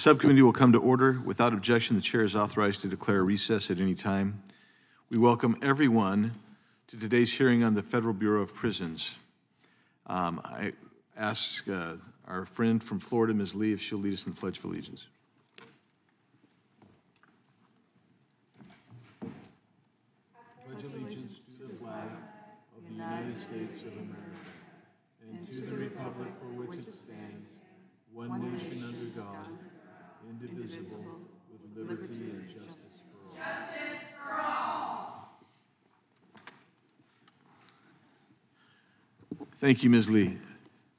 subcommittee will come to order. Without objection, the chair is authorized to declare recess at any time. We welcome everyone to today's hearing on the Federal Bureau of Prisons. Um, I ask uh, our friend from Florida, Ms. Lee, if she'll lead us in the Pledge of Allegiance. Pledge allegiance to the flag of the United States of America and to the republic for which it stands, one nation indivisible, with liberty and justice for all. Thank you, Ms. Lee.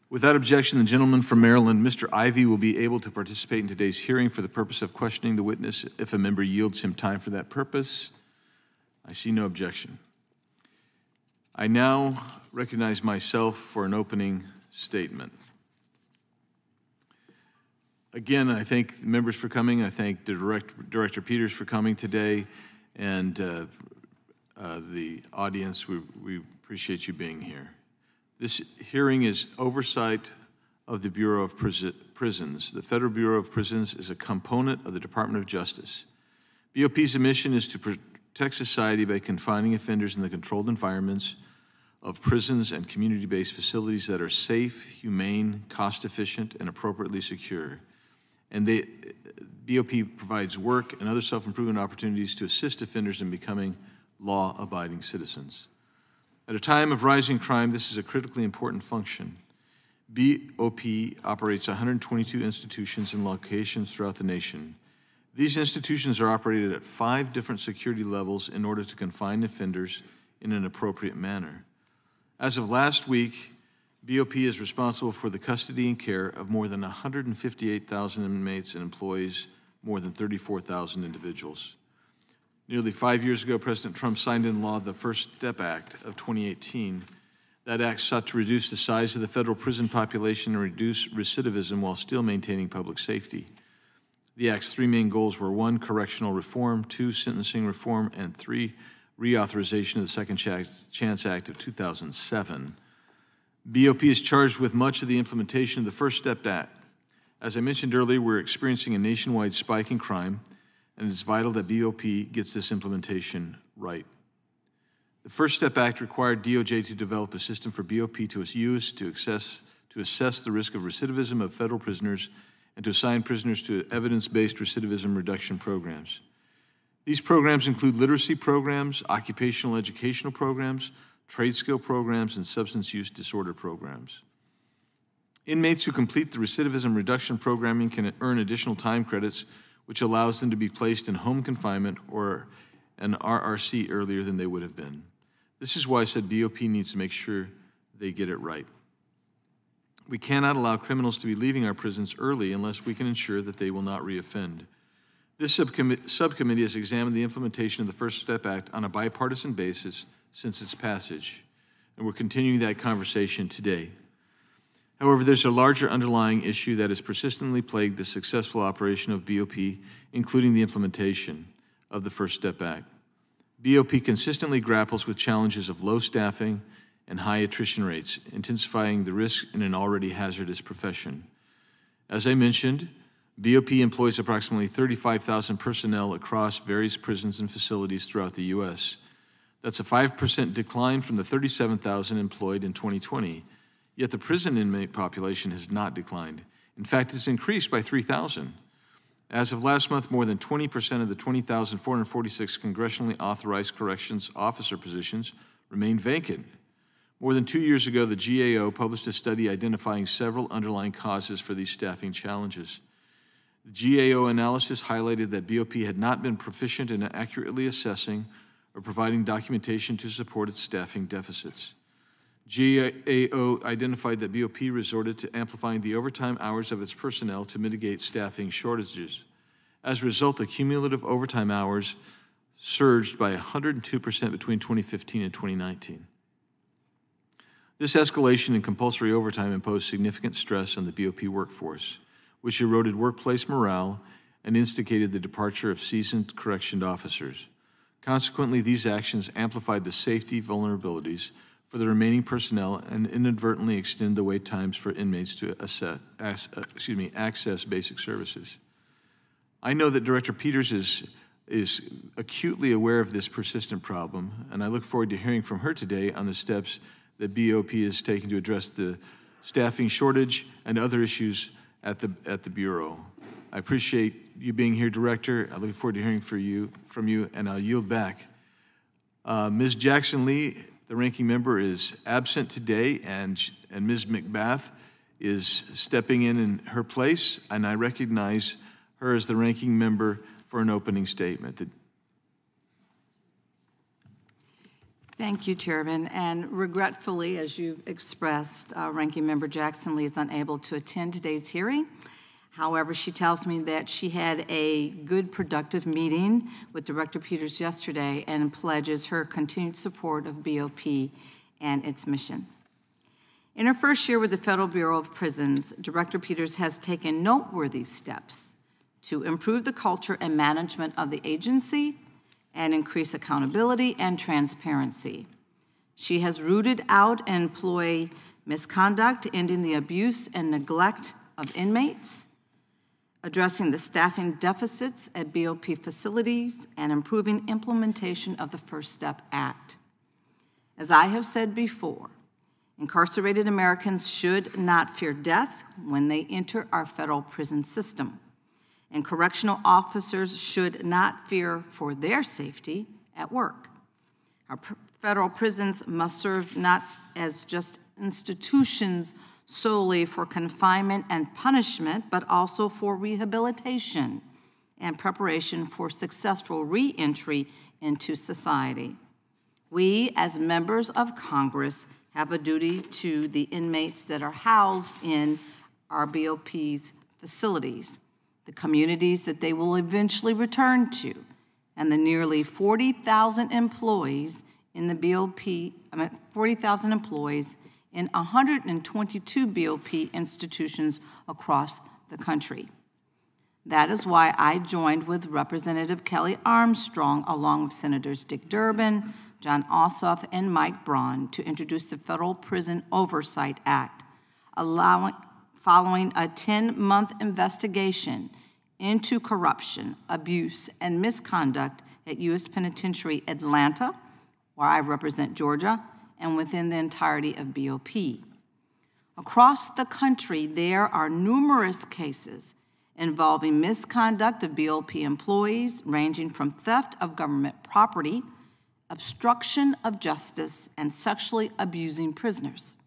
Without objection, the gentleman from Maryland, Mr. Ivey, will be able to participate in today's hearing for the purpose of questioning the witness if a member yields him time for that purpose. I see no objection. I now recognize myself for an opening statement. Again, I thank the members for coming. I thank the direct, Director Peters for coming today and uh, uh, the audience. We, we appreciate you being here. This hearing is oversight of the Bureau of Prisons. The Federal Bureau of Prisons is a component of the Department of Justice. BOP's mission is to protect society by confining offenders in the controlled environments of prisons and community-based facilities that are safe, humane, cost-efficient, and appropriately secure. And they, BOP provides work and other self-improvement opportunities to assist offenders in becoming law-abiding citizens. At a time of rising crime, this is a critically important function. BOP operates 122 institutions and locations throughout the nation. These institutions are operated at five different security levels in order to confine offenders in an appropriate manner. As of last week, BOP is responsible for the custody and care of more than 158,000 inmates and employees more than 34,000 individuals. Nearly five years ago, President Trump signed into law the First Step Act of 2018. That act sought to reduce the size of the federal prison population and reduce recidivism while still maintaining public safety. The act's three main goals were one, correctional reform, two, sentencing reform, and three, reauthorization of the Second Chance Act of 2007. BOP is charged with much of the implementation of the First Step Act. As I mentioned earlier, we're experiencing a nationwide spike in crime and it's vital that BOP gets this implementation right. The First Step Act required DOJ to develop a system for BOP to use to, access, to assess the risk of recidivism of federal prisoners and to assign prisoners to evidence-based recidivism reduction programs. These programs include literacy programs, occupational educational programs, trade skill programs, and substance use disorder programs. Inmates who complete the recidivism reduction programming can earn additional time credits which allows them to be placed in home confinement or an RRC earlier than they would have been. This is why I said BOP needs to make sure they get it right. We cannot allow criminals to be leaving our prisons early unless we can ensure that they will not reoffend. This subcommittee has examined the implementation of the First Step Act on a bipartisan basis since its passage, and we're continuing that conversation today. However, there's a larger underlying issue that has persistently plagued the successful operation of BOP, including the implementation of the First Step Act. BOP consistently grapples with challenges of low staffing and high attrition rates, intensifying the risk in an already hazardous profession. As I mentioned, BOP employs approximately 35,000 personnel across various prisons and facilities throughout the U.S. That's a 5% decline from the 37,000 employed in 2020 Yet the prison inmate population has not declined. In fact, it's increased by 3,000. As of last month, more than 20% of the 20,446 congressionally authorized corrections officer positions remain vacant. More than two years ago, the GAO published a study identifying several underlying causes for these staffing challenges. The GAO analysis highlighted that BOP had not been proficient in accurately assessing or providing documentation to support its staffing deficits. GAO identified that BOP resorted to amplifying the overtime hours of its personnel to mitigate staffing shortages. As a result, the cumulative overtime hours surged by 102% between 2015 and 2019. This escalation in compulsory overtime imposed significant stress on the BOP workforce, which eroded workplace morale and instigated the departure of seasoned corrections officers. Consequently, these actions amplified the safety vulnerabilities for the remaining personnel and inadvertently extend the wait times for inmates to assess, uh, excuse me, access basic services. I know that Director Peters is, is acutely aware of this persistent problem, and I look forward to hearing from her today on the steps that BOP is taking to address the staffing shortage and other issues at the, at the Bureau. I appreciate you being here, Director. I look forward to hearing for you, from you, and I'll yield back. Uh, Ms. Jackson Lee, the ranking member, is absent today, and, and Ms. McBath is stepping in in her place, and I recognize her as the ranking member for an opening statement. Thank you, Chairman. And regretfully, as you've expressed, uh, Ranking Member Jackson Lee is unable to attend today's hearing. However, she tells me that she had a good, productive meeting with Director Peters yesterday and pledges her continued support of BOP and its mission. In her first year with the Federal Bureau of Prisons, Director Peters has taken noteworthy steps to improve the culture and management of the agency and increase accountability and transparency. She has rooted out employee misconduct, ending the abuse and neglect of inmates, addressing the staffing deficits at BOP facilities, and improving implementation of the First Step Act. As I have said before, incarcerated Americans should not fear death when they enter our federal prison system, and correctional officers should not fear for their safety at work. Our federal prisons must serve not as just institutions solely for confinement and punishment, but also for rehabilitation and preparation for successful reentry into society. We, as members of Congress, have a duty to the inmates that are housed in our BOP's facilities, the communities that they will eventually return to, and the nearly 40,000 employees in the BOP, I mean, 40,000 employees in 122 BOP institutions across the country. That is why I joined with Representative Kelly Armstrong, along with Senators Dick Durbin, Jon Ossoff, and Mike Braun, to introduce the Federal Prison Oversight Act, allowing, following a 10 month investigation into corruption, abuse, and misconduct at U.S. Penitentiary Atlanta, where I represent Georgia, and within the entirety of BOP. Across the country, there are numerous cases involving misconduct of BOP employees, ranging from theft of government property, obstruction of justice, and sexually abusing prisoners.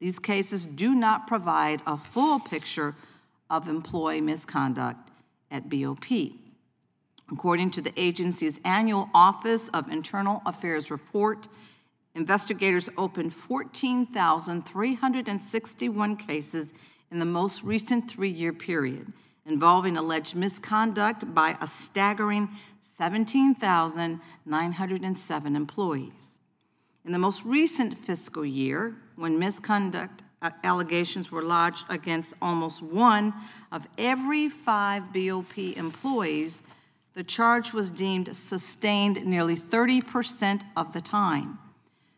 These cases do not provide a full picture of employee misconduct at BOP. According to the agency's annual Office of Internal Affairs report, investigators opened 14,361 cases in the most recent three year period involving alleged misconduct by a staggering 17,907 employees. In the most recent fiscal year, when misconduct uh, allegations were lodged against almost one of every five BOP employees, the charge was deemed sustained nearly 30% of the time.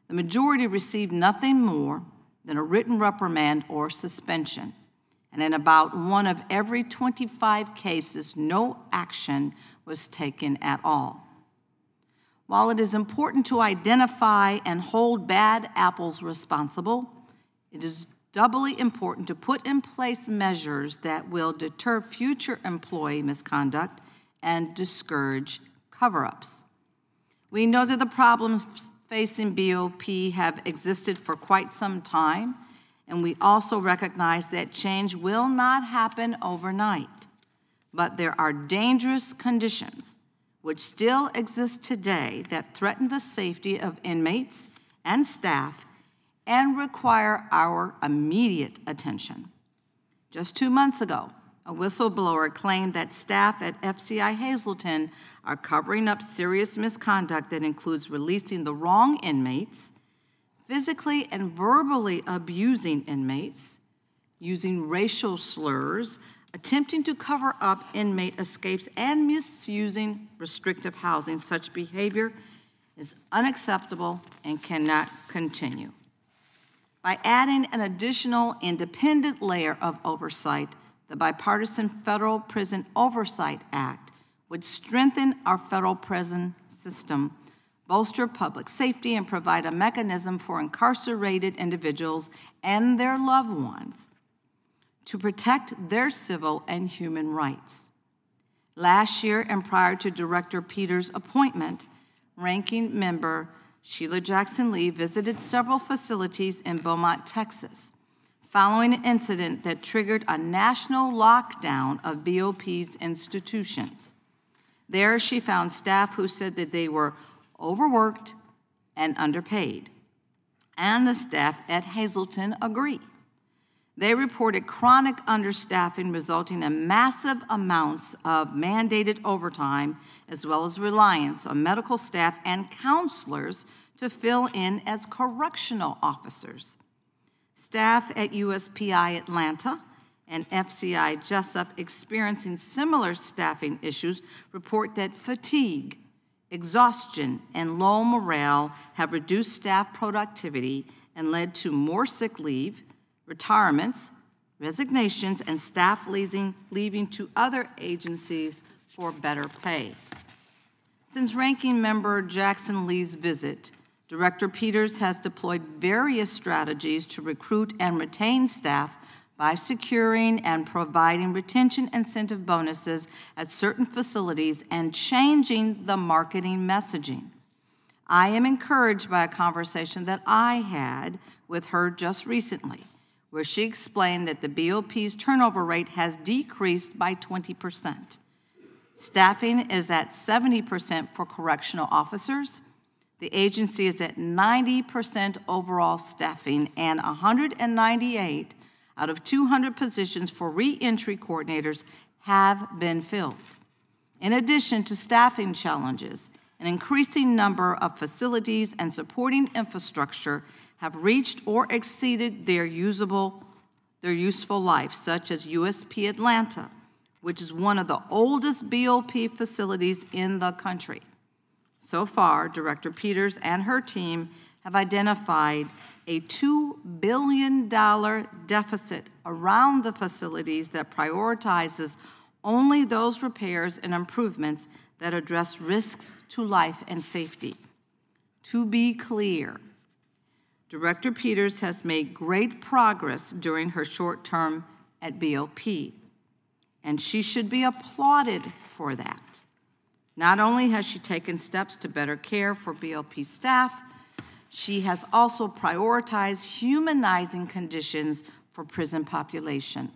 The majority received nothing more than a written reprimand or suspension. And in about one of every 25 cases, no action was taken at all. While it is important to identify and hold bad apples responsible, it is doubly important to put in place measures that will deter future employee misconduct and discourage cover ups. We know that the problems facing BOP have existed for quite some time, and we also recognize that change will not happen overnight. But there are dangerous conditions which still exist today that threaten the safety of inmates and staff and require our immediate attention. Just two months ago, a whistleblower claimed that staff at FCI Hazleton are covering up serious misconduct that includes releasing the wrong inmates, physically and verbally abusing inmates, using racial slurs, attempting to cover up inmate escapes, and misusing restrictive housing. Such behavior is unacceptable and cannot continue. By adding an additional independent layer of oversight, the Bipartisan Federal Prison Oversight Act would strengthen our federal prison system, bolster public safety, and provide a mechanism for incarcerated individuals and their loved ones to protect their civil and human rights. Last year and prior to Director Peters' appointment, Ranking Member Sheila Jackson Lee visited several facilities in Beaumont, Texas, following an incident that triggered a national lockdown of BOP's institutions. There, she found staff who said that they were overworked and underpaid. And the staff at Hazleton agree. They reported chronic understaffing resulting in massive amounts of mandated overtime, as well as reliance on medical staff and counselors to fill in as correctional officers. Staff at USPI Atlanta and FCI Jesup experiencing similar staffing issues report that fatigue, exhaustion, and low morale have reduced staff productivity and led to more sick leave, retirements, resignations, and staff leaving, leaving to other agencies for better pay. Since Ranking Member Jackson Lee's visit, Director Peters has deployed various strategies to recruit and retain staff by securing and providing retention incentive bonuses at certain facilities and changing the marketing messaging. I am encouraged by a conversation that I had with her just recently where she explained that the BOP's turnover rate has decreased by 20%. Staffing is at 70% for correctional officers. The agency is at 90% overall staffing and 198 out of 200 positions for reentry coordinators have been filled. In addition to staffing challenges, an increasing number of facilities and supporting infrastructure have reached or exceeded their usable their useful life, such as USP Atlanta, which is one of the oldest BOP facilities in the country. So far, Director Peters and her team have identified a $2 billion deficit around the facilities that prioritizes only those repairs and improvements that address risks to life and safety. To be clear, Director Peters has made great progress during her short term at BOP, and she should be applauded for that. Not only has she taken steps to better care for BOP staff, she has also prioritized humanizing conditions for prison population.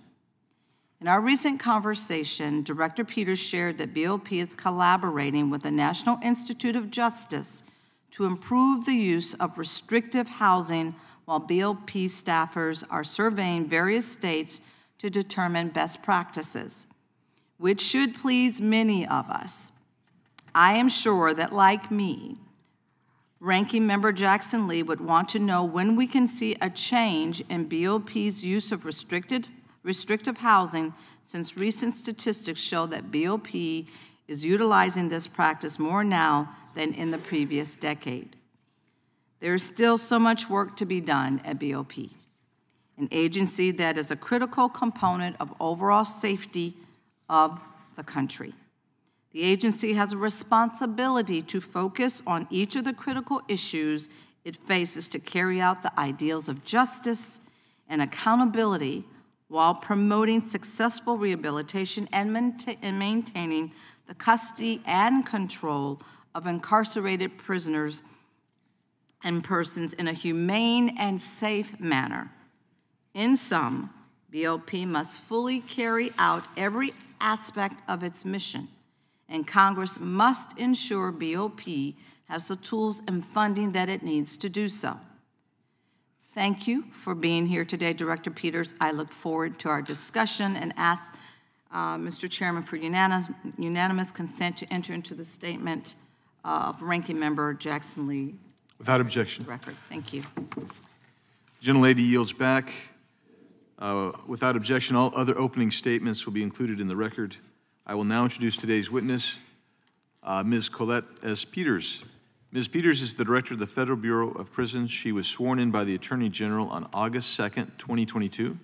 In our recent conversation, Director Peters shared that BOP is collaborating with the National Institute of Justice to improve the use of restrictive housing while BOP staffers are surveying various states to determine best practices, which should please many of us. I am sure that, like me, Ranking Member Jackson Lee would want to know when we can see a change in BOP's use of restricted, restrictive housing since recent statistics show that BOP is utilizing this practice more now than in the previous decade. There is still so much work to be done at BOP, an agency that is a critical component of overall safety of the country. The agency has a responsibility to focus on each of the critical issues it faces to carry out the ideals of justice and accountability while promoting successful rehabilitation and, maintaining the custody and control of incarcerated prisoners and persons in a humane and safe manner. In sum, BOP must fully carry out every aspect of its mission, and Congress must ensure BOP has the tools and funding that it needs to do so. Thank you for being here today, Director Peters. I look forward to our discussion and ask uh, Mr. Chairman for unanimous, unanimous consent to enter into the statement of Ranking Member Jackson Lee. Without objection. Record. Thank you. Gentlelady yields back. Uh, without objection, all other opening statements will be included in the record. I will now introduce today's witness, uh, Ms. Colette S. Peters. Ms. Peters is the Director of the Federal Bureau of Prisons. She was sworn in by the Attorney General on August 2nd, 2022.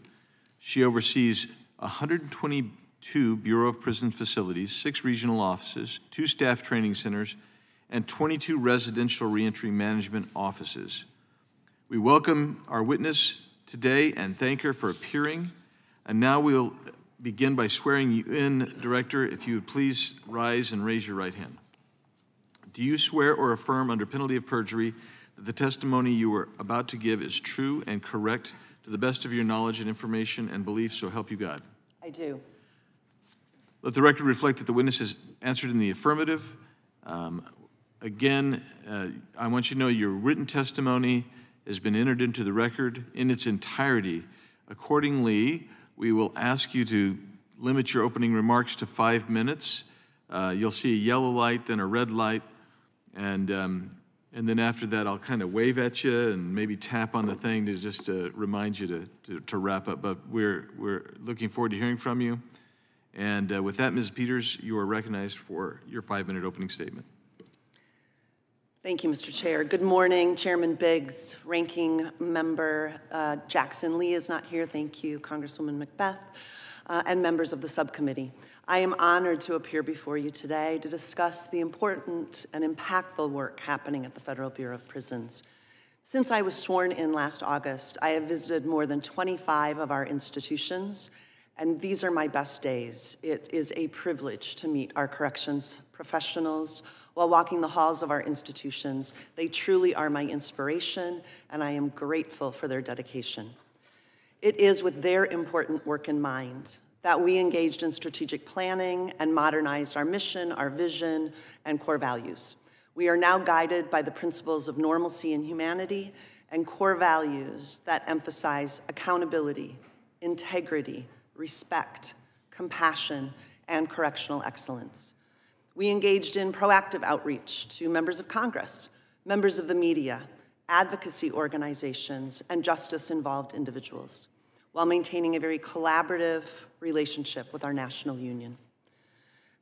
She oversees 122 Bureau of Prison facilities, six regional offices, two staff training centers, and 22 residential reentry management offices. We welcome our witness today and thank her for appearing. And now we'll begin by swearing you in, Director. If you would please rise and raise your right hand. Do you swear or affirm under penalty of perjury that the testimony you are about to give is true and correct to the best of your knowledge and information and belief, so help you God? I do. Let the record reflect that the witness has answered in the affirmative. Um, Again, uh, I want you to know your written testimony has been entered into the record in its entirety. Accordingly, we will ask you to limit your opening remarks to five minutes. Uh, You'll see a yellow light, then a red light, and, um, and then after that, I'll kind of wave at you and maybe tap on the thing to just to remind you to, to, to wrap up. But we're, we're looking forward to hearing from you. And uh, with that, Ms. Peters, you are recognized for your five-minute opening statement. Thank you, Mr. Chair. Good morning, Chairman Biggs, Ranking Member uh, Jackson Lee is not here. Thank you, Congresswoman McBath, uh, and members of the subcommittee. I am honored to appear before you today to discuss the important and impactful work happening at the Federal Bureau of Prisons. Since I was sworn in last August, I have visited more than 25 of our institutions, and these are my best days. It is a privilege to meet our corrections professionals while walking the halls of our institutions. They truly are my inspiration, and I am grateful for their dedication. It is with their important work in mind that we engaged in strategic planning and modernized our mission, our vision, and core values. We are now guided by the principles of normalcy and humanity and core values that emphasize accountability, integrity, respect, compassion, and correctional excellence. We engaged in proactive outreach to members of Congress, members of the media, advocacy organizations, and justice involved individuals, while maintaining a very collaborative relationship with our national union.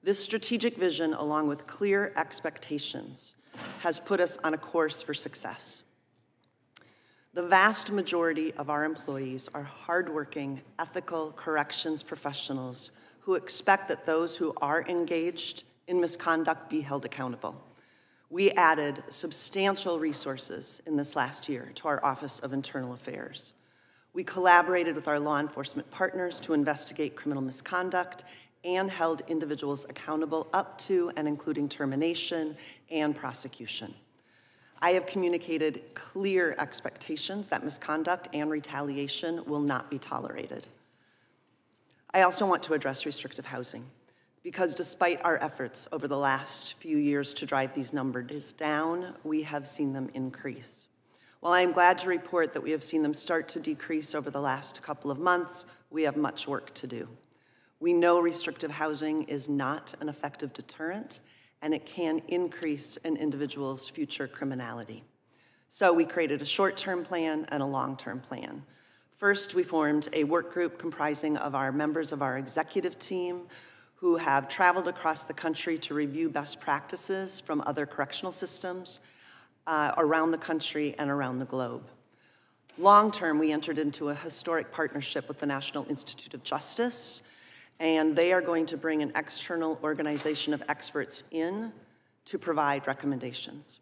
This strategic vision, along with clear expectations, has put us on a course for success. The vast majority of our employees are hardworking, ethical corrections professionals who expect that those who are engaged in misconduct be held accountable. We added substantial resources in this last year to our Office of Internal Affairs. We collaborated with our law enforcement partners to investigate criminal misconduct and held individuals accountable up to and including termination and prosecution. I have communicated clear expectations that misconduct and retaliation will not be tolerated. I also want to address restrictive housing because despite our efforts over the last few years to drive these numbers down, we have seen them increase. While I am glad to report that we have seen them start to decrease over the last couple of months, we have much work to do. We know restrictive housing is not an effective deterrent, and it can increase an individual's future criminality. So we created a short-term plan and a long-term plan. First, we formed a work group comprising of our members of our executive team who have traveled across the country to review best practices from other correctional systems uh, around the country and around the globe. Long term, we entered into a historic partnership with the National Institute of Justice, and they are going to bring an external organization of experts in to provide recommendations.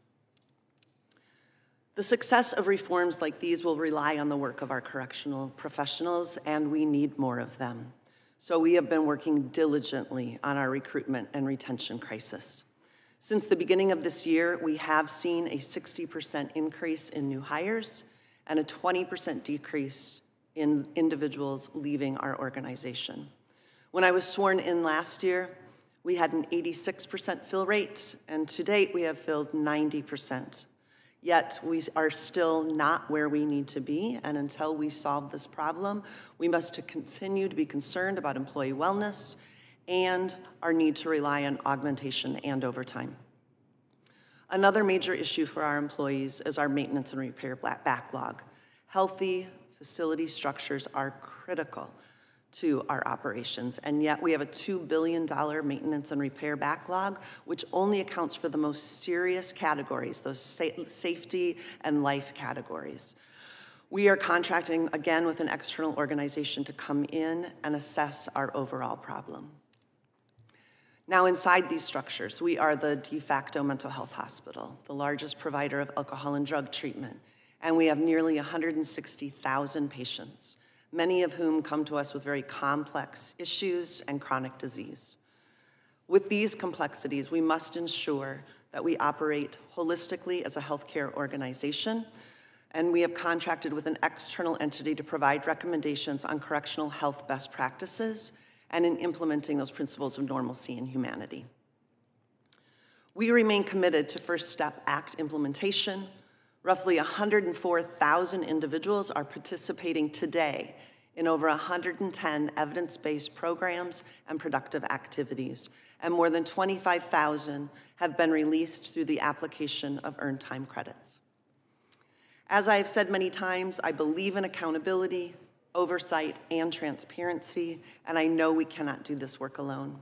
The success of reforms like these will rely on the work of our correctional professionals, and we need more of them. So we have been working diligently on our recruitment and retention crisis. Since the beginning of this year, we have seen a 60% increase in new hires and a 20% decrease in individuals leaving our organization. When I was sworn in last year, we had an 86% fill rate, and to date, we have filled 90%. Yet we are still not where we need to be, and until we solve this problem, we must continue to be concerned about employee wellness and our need to rely on augmentation and overtime. Another major issue for our employees is our maintenance and repair backlog. Healthy facility structures are critical to our operations. And yet we have a $2 billion maintenance and repair backlog, which only accounts for the most serious categories, those sa safety and life categories. We are contracting again with an external organization to come in and assess our overall problem. Now, inside these structures, we are the de facto mental health hospital, the largest provider of alcohol and drug treatment, and we have nearly 160,000 patients, many of whom come to us with very complex issues and chronic disease. With these complexities, we must ensure that we operate holistically as a healthcare organization and we have contracted with an external entity to provide recommendations on correctional health best practices and in implementing those principles of normalcy and humanity. We remain committed to First Step Act implementation. Roughly 104,000 individuals are participating today in over 110 evidence-based programs and productive activities, and more than 25,000 have been released through the application of earned time credits. As I have said many times, I believe in accountability, oversight, and transparency, and I know we cannot do this work alone.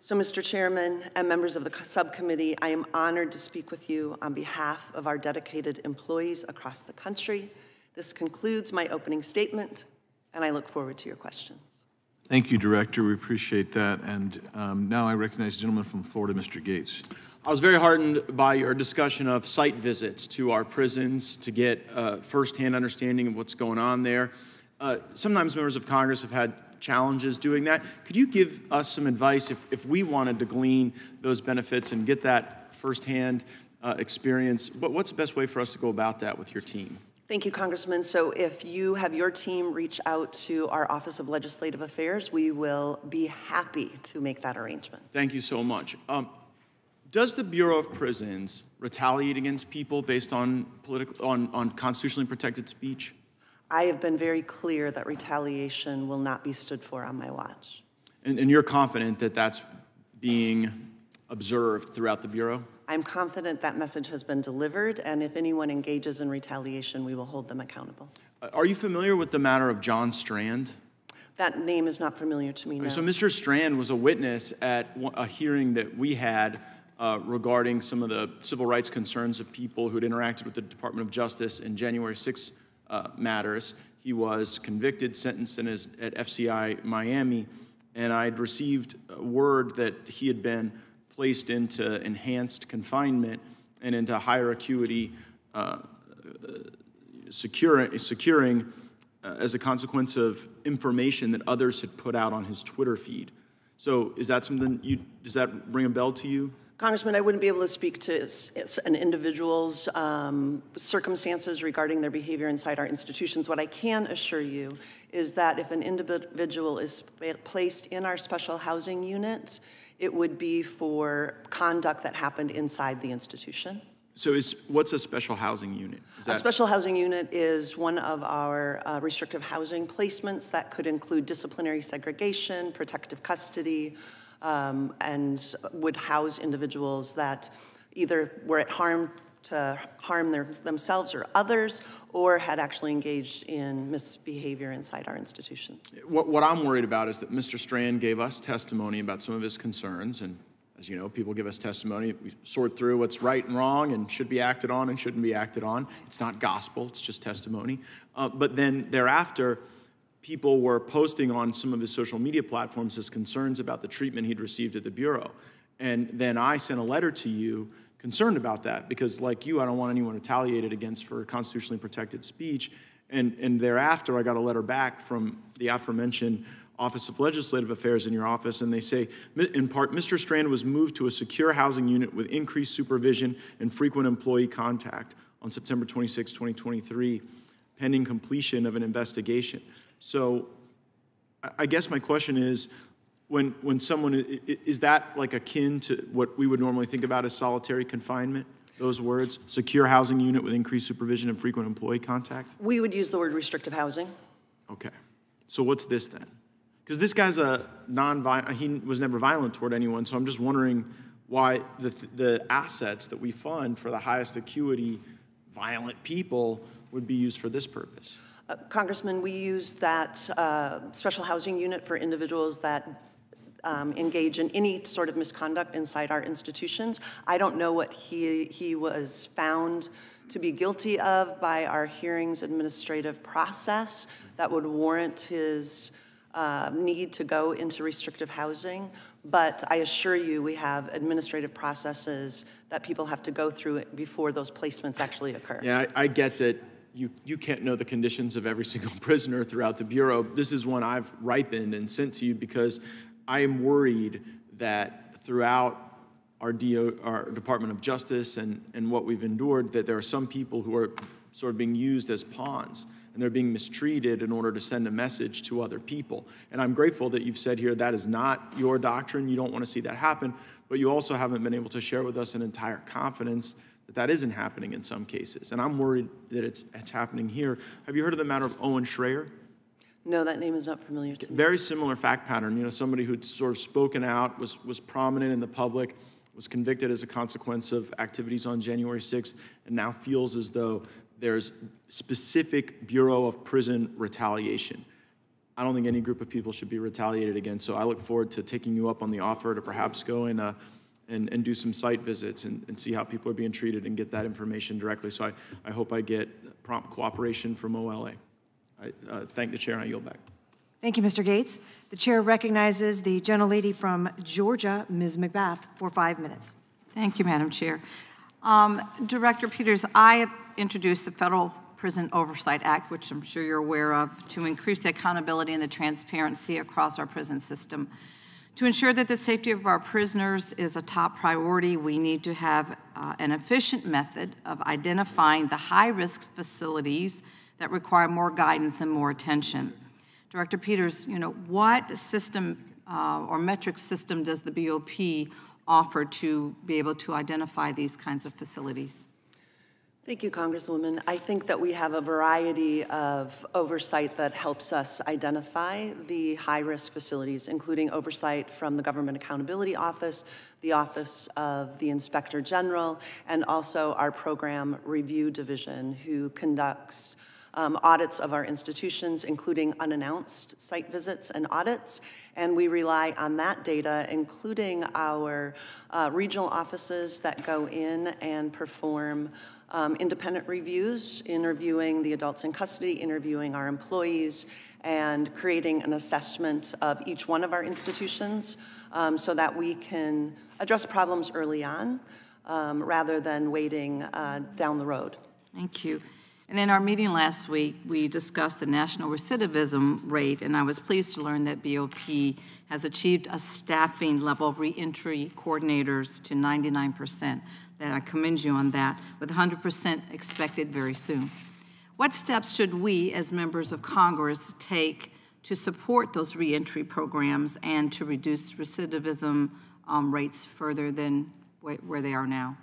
So, Mr. Chairman and members of the subcommittee, I am honored to speak with you on behalf of our dedicated employees across the country. This concludes my opening statement, and I look forward to your questions. Thank you, Director. We appreciate that. And um, now I recognize the gentleman from Florida, Mr. Gaetz. I was very heartened by your discussion of site visits to our prisons to get uh, firsthand understanding of what's going on there. Uh, sometimes members of Congress have had challenges doing that. Could you give us some advice if, if we wanted to glean those benefits and get that firsthand uh, experience? But what's the best way for us to go about that with your team? Thank you, Congressman. So if you have your team reach out to our Office of Legislative Affairs, we will be happy to make that arrangement. Thank you so much. Um, does the Bureau of Prisons retaliate against people based on, political, on, on constitutionally protected speech? I have been very clear that retaliation will not be stood for on my watch. And, and you're confident that that's being observed throughout the Bureau? I'm confident that message has been delivered, and if anyone engages in retaliation, we will hold them accountable. Are you familiar with the matter of John Strand? That name is not familiar to me now. So, Mr. Strand was a witness at a hearing that we had uh, regarding some of the civil rights concerns of people who'd interacted with the Department of Justice in January 6 uh, matters. He was convicted, sentenced his, at FCI Miami, and I'd received word that he had been placed into enhanced confinement and into higher acuity uh, securing uh, as a consequence of information that others had put out on his Twitter feed. So is that something you, does that ring a bell to you? Congressman, I wouldn't be able to speak to an individual's um, circumstances regarding their behavior inside our institutions. What I can assure you is that if an individual is placed in our special housing unit, it would be for conduct that happened inside the institution. So, is what's a special housing unit? a special housing unit is one of our uh, restrictive housing placements that could include disciplinary segregation, protective custody, um, and would house individuals that either were at harm to harm their, themselves or others, or had actually engaged in misbehavior inside our institutions. What, what I'm worried about is that Mr. Strand gave us testimony about some of his concerns, and as you know, people give us testimony. We sort through what's right and wrong and should be acted on and shouldn't be acted on. It's not gospel, it's just testimony. Uh, but then thereafter, people were posting on some of his social media platforms his concerns about the treatment he'd received at the Bureau. And then I sent a letter to you concerned about that because, like you, I don't want anyone retaliated against for constitutionally protected speech. And, and thereafter, I got a letter back from the aforementioned Office of Legislative Affairs in your office, and they say, in part, Mr. Strand was moved to a secure housing unit with increased supervision and frequent employee contact on September 26, 2023, pending completion of an investigation. So I guess my question is, when, when someone, is that like akin to what we would normally think about as solitary confinement? Those words, secure housing unit with increased supervision and frequent employee contact? We would use the word restrictive housing. Okay. So what's this then? Because this guy's a non-violent, he was never violent toward anyone, so I'm just wondering why the, the assets that we fund for the highest acuity violent people would be used for this purpose. Uh, Congressman, we use that uh, special housing unit for individuals that um, engage in any sort of misconduct inside our institutions. I don't know what he, he was found to be guilty of by our hearings administrative process that would warrant his uh, need to go into restrictive housing. But I assure you, we have administrative processes that people have to go through before those placements actually occur. Yeah, I, I get that you, you can't know the conditions of every single prisoner throughout the Bureau. This is one I've ripened and sent to you because I am worried that throughout our, DO, our Department of Justice and, and what we've endured, that there are some people who are sort of being used as pawns and they're being mistreated in order to send a message to other people. And I'm grateful that you've said here that is not your doctrine. You don't want to see that happen, but you also haven't been able to share with us an entire confidence that that isn't happening in some cases. And I'm worried that it's, it's happening here. Have you heard of the matter of Owen Shroyer? No, that name is not familiar to me. Very similar fact pattern. You know, somebody who'd sort of spoken out, was, was prominent in the public, was convicted as a consequence of activities on January 6th, and now feels as though there's specific Bureau of Prison retaliation. I don't think any group of people should be retaliated against, so I look forward to taking you up on the offer to perhaps go and, uh, and, and do some site visits and, and see how people are being treated and get that information directly. So I, I hope I get prompt cooperation from OLA. I uh, thank the chair and I yield back. Thank you, Mr. Gaetz. The chair recognizes the gentlelady from Georgia, Ms. McBath, for five minutes. Thank you, Madam Chair. Um, Director Peters, I have introduced the Federal Prison Oversight Act, which I'm sure you're aware of, to increase the accountability and the transparency across our prison system. To ensure that the safety of our prisoners is a top priority, we need to have uh, an efficient method of identifying the high-risk facilities that require more guidance and more attention. Director Peters, you know, what system uh, or metric system does the BOP offer to be able to identify these kinds of facilities? Thank you, Congresswoman. I think that we have a variety of oversight that helps us identify the high risk facilities, including oversight from the Government Accountability Office, the Office of the Inspector General, and also our Program Review Division, who conducts um, audits of our institutions, including unannounced site visits and audits. And we rely on that data, including our uh, regional offices that go in and perform um, independent reviews, interviewing the adults in custody, interviewing our employees, and creating an assessment of each one of our institutions um, so that we can address problems early on um, rather than waiting uh, down the road. Thank you. And in our meeting last week, we discussed the national recidivism rate, and I was pleased to learn that BOP has achieved a staffing level of reentry coordinators to 99%. That I commend you on that, with 100% expected very soon. What steps should we, as members of Congress, take to support those reentry programs and to reduce recidivism um, rates further than where they are now?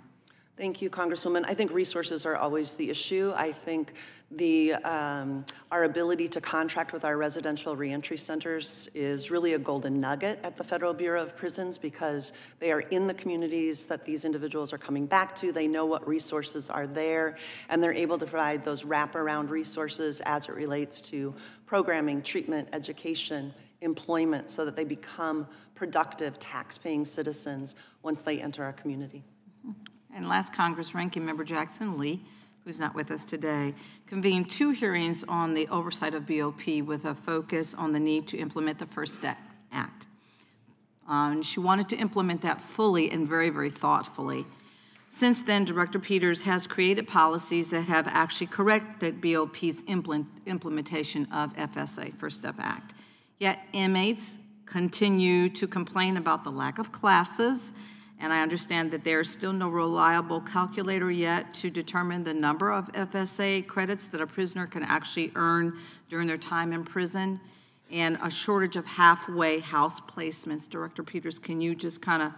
Thank you, Congresswoman. I think resources are always the issue. I think the, um, our ability to contract with our residential reentry centers is really a golden nugget at the Federal Bureau of Prisons because they are in the communities that these individuals are coming back to. They know what resources are there, and they're able to provide those wraparound resources as it relates to programming, treatment, education, employment, so that they become productive tax-paying citizens once they enter our community. And last Congress, Ranking Member Jackson Lee, who's not with us today, convened two hearings on the oversight of BOP with a focus on the need to implement the First Step Act. Um, she wanted to implement that fully and very, very thoughtfully. Since then, Director Peters has created policies that have actually corrected BOP's implement, implementation of FSA, First Step Act. Yet inmates continue to complain about the lack of classes and I understand that there is still no reliable calculator yet to determine the number of FSA credits that a prisoner can actually earn during their time in prison, and a shortage of halfway house placements. Director Peters, can you just kind of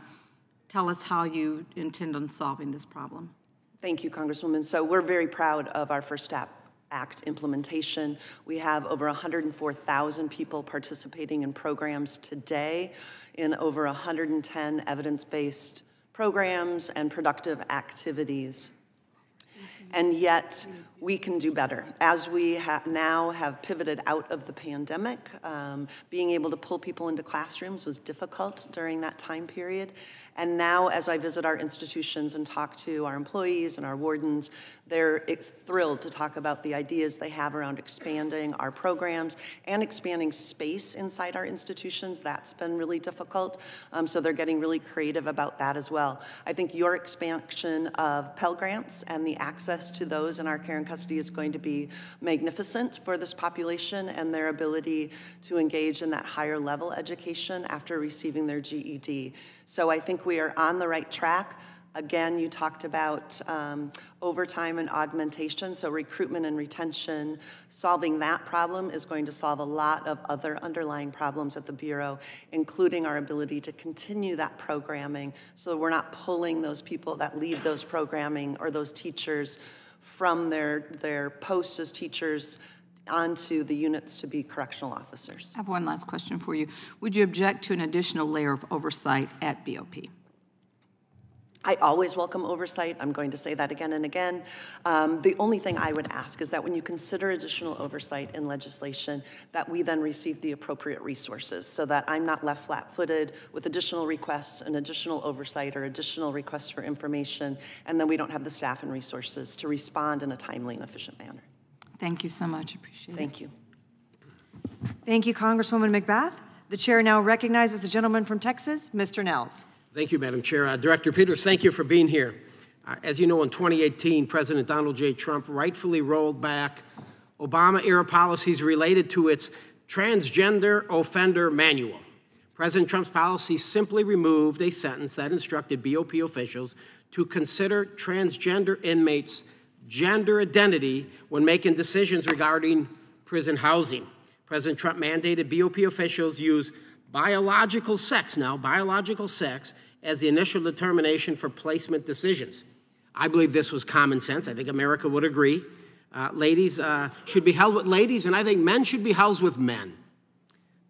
tell us how you intend on solving this problem? Thank you, Congresswoman. So we're very proud of our First Step Act implementation. We have over 104,000 people participating in programs today in over 110 evidence-based programs and productive activities. and yet we can do better. As we ha- now have pivoted out of the pandemic, um, being able to pull people into classrooms was difficult during that time period. And now, as I visit our institutions and talk to our employees and our wardens, they're thrilled to talk about the ideas they have around expanding our programs and expanding space inside our institutions. That's been really difficult. Um, so they're getting really creative about that as well. I think your expansion of Pell Grants and the access to those in our care and custody is going to be magnificent for this population and their ability to engage in that higher level education after receiving their GED. So I think we are on the right track. Again, you talked about um, overtime and augmentation, so recruitment and retention. Solving that problem is going to solve a lot of other underlying problems at the Bureau, including our ability to continue that programming so we're not pulling those people that leave those programming or those teachers from their, their posts as teachers onto the units to be correctional officers. I have one last question for you. Would you object to an additional layer of oversight at BOP? I always welcome oversight. I'm going to say that again and again. Um, the only thing I would ask is that when you consider additional oversight in legislation, that we then receive the appropriate resources so that I'm not left flat footed with additional requests and additional oversight or additional requests for information, and then we don't have the staff and resources to respond in a timely and efficient manner. Thank you so much, appreciate it. Thank you. Thank you, Congresswoman McBath. The chair now recognizes the gentleman from Texas, Mr. Nehls. Thank you, Madam Chair. Uh, Director Peters, thank you for being here. Uh, as you know, in 2018, President Donald J. Trump rightfully rolled back Obama era policies related to its transgender offender manual. President Trump's policy simply removed a sentence that instructed BOP officials to consider transgender inmates' gender identity when making decisions regarding prison housing. President Trump mandated BOP officials use biological sex now, biological sex, as the initial determination for placement decisions. I believe this was common sense. I think America would agree. Uh, ladies uh, should be held with ladies, and I think men should be housed with men.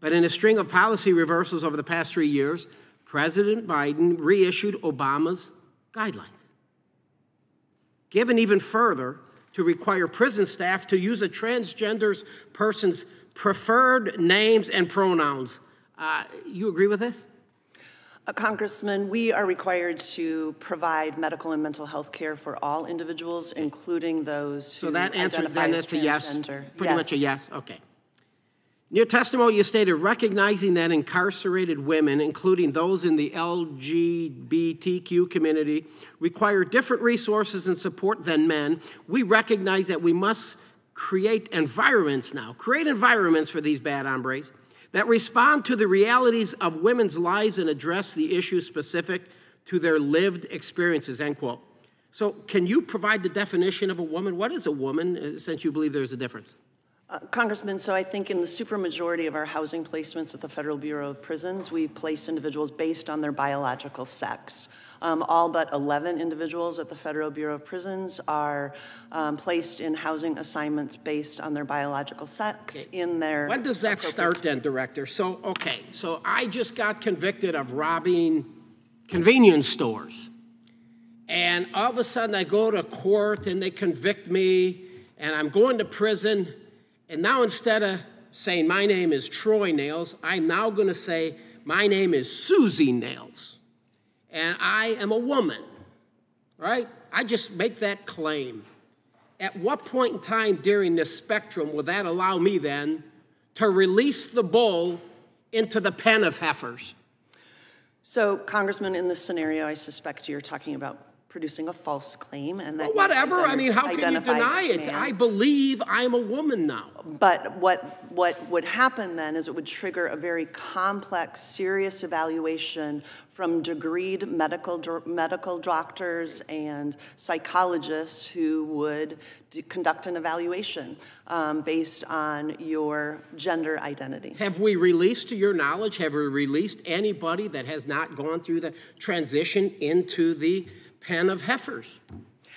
But in a string of policy reversals over the past three years, President Biden reissued Obama's guidelines. Given even further to require prison staff to use a transgender person's preferred names and pronouns. Uh, you agree with this? Uh, Congressman, we are required to provide medical and mental health care for all individuals, including those who So that answer, then that's a yes? Pretty much a Yes. yes? Okay. In your testimony, you stated recognizing that incarcerated women, including those in the LGBTQ community, require different resources and support than men. We recognize that we must create environments now, create environments for these bad hombres that respond to the realities of women's lives and address the issues specific to their lived experiences, end quote. So, can you provide the definition of a woman? What is a woman, uh, since you believe there's a difference? Uh, Congressman, so I think in the supermajority of our housing placements at the Federal Bureau of Prisons, we place individuals based on their biological sex. Um, all but 11 individuals at the Federal Bureau of Prisons are um, placed in housing assignments based on their biological sex in their. When does that start then, Director? So, okay, so I just got convicted of robbing convenience stores. And all of a sudden I go to court and they convict me and I'm going to prison. And now instead of saying my name is Troy Nehls, I'm now going to say my name is Susie Nehls. And I am a woman, right? I just make that claim. At what point in time during this spectrum will that allow me then to release the bull into the pen of heifers? So, Congressman, in this scenario, I suspect you're talking about producing a false claim and that. Well, whatever. I mean, how can you deny it? man. I believe I'm a woman now. But what, what would happen then is it would trigger a very complex, serious evaluation from degreed medical, medical doctors and psychologists who would conduct an evaluation um, based on your gender identity. Have we released, to your knowledge, have we released anybody that has not gone through the transition into the pen of heifers?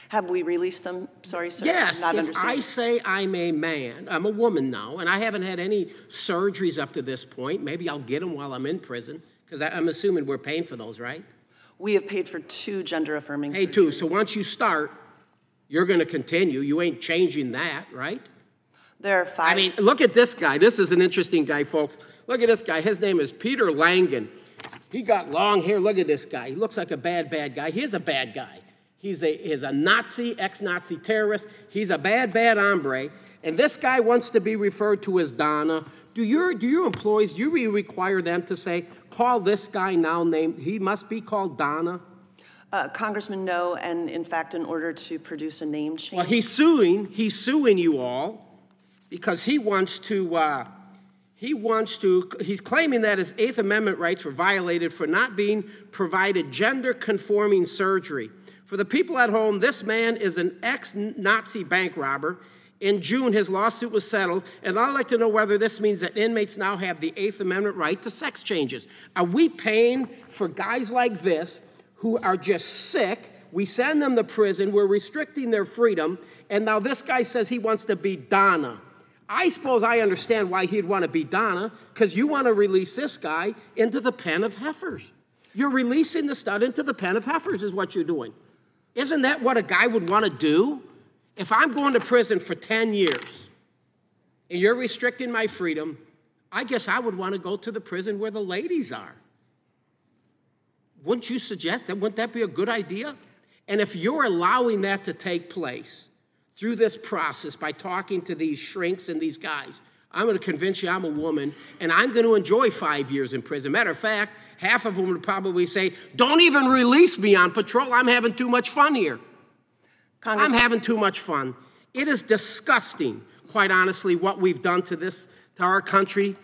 Have we released them? Sorry, sir. Yes, if I say I'm a man, I'm a woman now, and I haven't had any surgeries up to this point. Maybe I'll get them while I'm in prison, because I'm assuming we're paying for those, right? We have paid for two gender affirming Hey, too. surgeries. So once you start, You're going to continue. You ain't changing that, right? There are five. I mean, look at this guy. This is an interesting guy, folks. Look at this guy. His name is Peter Langan. He got long hair. Look at this guy. He looks like a bad, bad guy. He's a bad guy. He's a, he's a Nazi, ex Nazi terrorist. He's a bad, bad hombre. And this guy wants to be referred to as Donna. Do your, do your employees, do you require them to say, call this guy now named, he must be called Donna? Uh, Congressman, no, and in fact, in order to produce a name change. Well, he's suing, he's suing you all because he wants to, uh, he wants to, he's claiming that his Eighth Amendment rights were violated for not being provided gender conforming surgery. For the people at home, this man is an ex Nazi bank robber. In June, his lawsuit was settled, and I'd like to know whether this means that inmates now have the Eighth Amendment right to sex changes. Are we paying for guys like this who are just sick? We send them to prison, we're restricting their freedom, and now this guy says he wants to be Donna. I suppose I understand why he'd want to be Donna, because you want to release this guy into the pen of heifers. You're releasing the stud into the pen of heifers, is what you're doing. Isn't that what a guy would want to do? If I'm going to prison for 10 years and you're restricting my freedom, I guess I would want to go to the prison where the ladies are. Wouldn't you suggest that? Wouldn't that be a good idea? And if you're allowing that to take place through this process by talking to these shrinks and these guys, I'm going to convince you I'm a woman and I'm going to enjoy five years in prison. Matter of fact, half of them would probably say, Don't even release me on patrol. I'm having too much fun here. Congress- I'm having too much fun. It is disgusting, quite honestly, what we've done to this, to our country.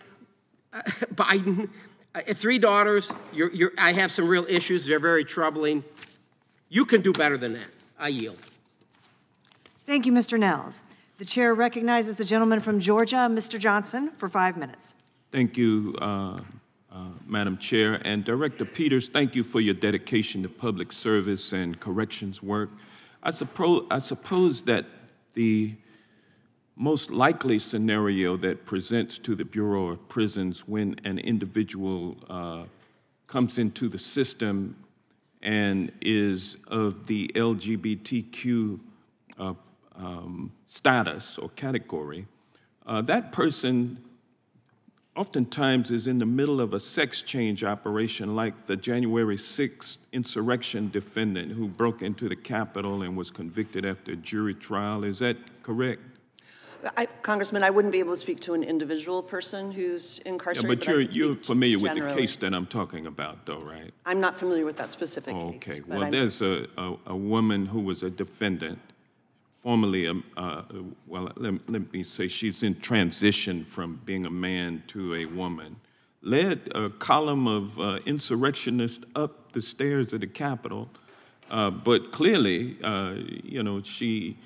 Uh, Biden, uh, three daughters. You're, you're, I have some real issues. They're very troubling. You can do better than that. I yield. Thank you, Mr. Nehls. The chair recognizes the gentleman from Georgia, Mr. Johnson, for five minutes. Thank you, uh, uh, Madam Chair. And Director Peters, thank you for your dedication to public service and corrections work. I suppose, I suppose that the most likely scenario that presents to the Bureau of Prisons when an individual uh, comes into the system and is of the LGBTQ uh, um, status or category, uh, that person oftentimes is in the middle of a sex change operation, like the January 6th insurrection defendant who broke into the Capitol and was convicted after a jury trial. Is that correct? I, Congressman, I wouldn't be able to speak to an individual person who's Yeah, incarcerated. but you're, you're familiar with the case that I'm talking about, though, right? I'm not familiar with that specific case. Okay, well, I'm- there's a, a, a woman who was a defendant, formerly, a, uh, well, let, let me say, she's in transition from being a man to a woman, led a column of uh, insurrectionists up the stairs of the Capitol, uh, but clearly, uh, you know, she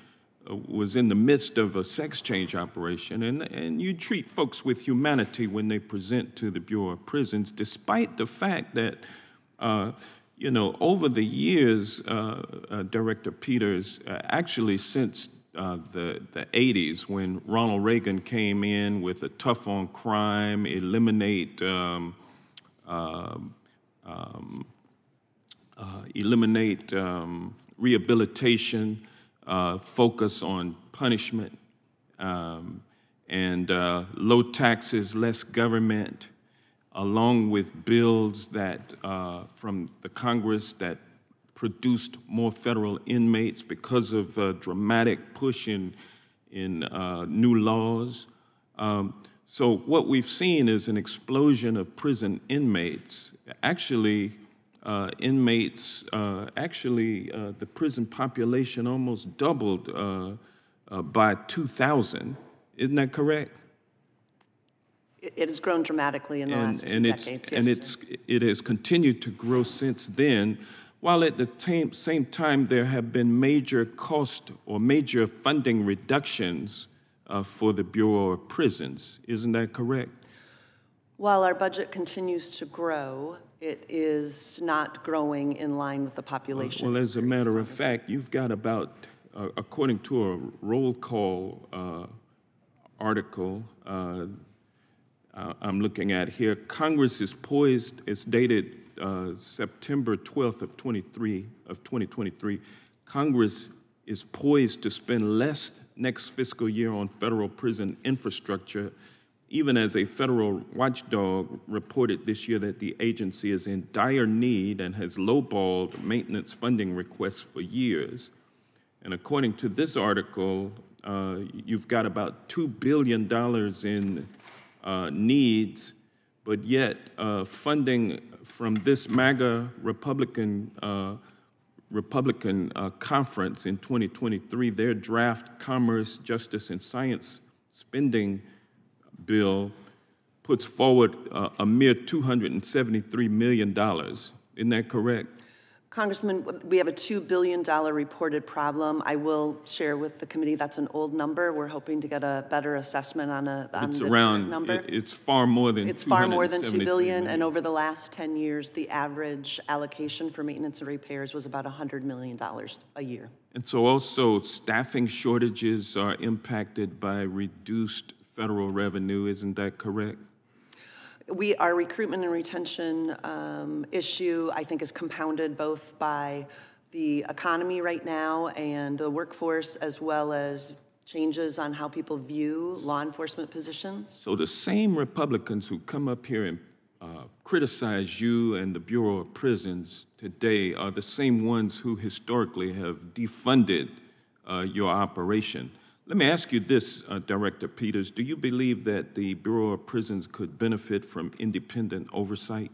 uh, was in the midst of a sex change operation, and, and you treat folks with humanity when they present to the Bureau of Prisons, despite the fact that, uh, you know, over the years, uh, uh, Director Peters, uh, actually since the, the 80s, when Ronald Reagan came in with a tough on crime, eliminate um, um, um, uh, eliminate um, rehabilitation, uh, focus on punishment, um, and uh, low taxes, less government, along with bills that uh, from the Congress that produced more federal inmates because of a dramatic push in, in uh, new laws. Um, so what we've seen is an explosion of prison inmates. Actually, uh, inmates, uh, actually, uh, the prison population almost doubled uh, uh, by 2000. Isn't that correct? It has grown dramatically in the last two and it's, decades, and it's, sir. it has continued to grow since then, while at the same time there have been major cost or major funding reductions uh, for the Bureau of Prisons. Isn't that correct? While our budget continues to grow, it is not growing in line with the population. Well, as a matter of fact, you've got about, uh, according to a roll call uh, article uh, I'm looking at here, Congress is poised, it's dated uh, September 12th of 23, of 2023. Congress is poised to spend less next fiscal year on federal prison infrastructure, even as a federal watchdog reported this year that the agency is in dire need and has lowballed maintenance funding requests for years. And according to this article, uh, you've got about $2 billion in uh, needs, but yet uh, funding from this MAGA Republican uh, Republican uh, conference in 2023, their draft Commerce, Justice, and Science spending bill puts forward uh, a mere $273 million. Isn't that correct? Congressman, we have a $2 billion reported problem. I will share with the committee that's an old number. We're hoping to get a better assessment on a on It's the around, number. it- it's far more than It's far more than 2 273 billion, million. and over the last 10 years, the average allocation for maintenance and repairs was about $100 million a year. And so also staffing shortages are impacted by reduced federal revenue, isn't that correct? We, our recruitment and retention um, issue, I think, is compounded both by the economy right now and the workforce, as well as changes on how people view law enforcement positions. So the same Republicans who come up here and uh, criticize you and the Bureau of Prisons today are the same ones who historically have defunded uh, your operation. Let me ask you this, uh, Director Peters. Do you believe that the Bureau of Prisons could benefit from independent oversight?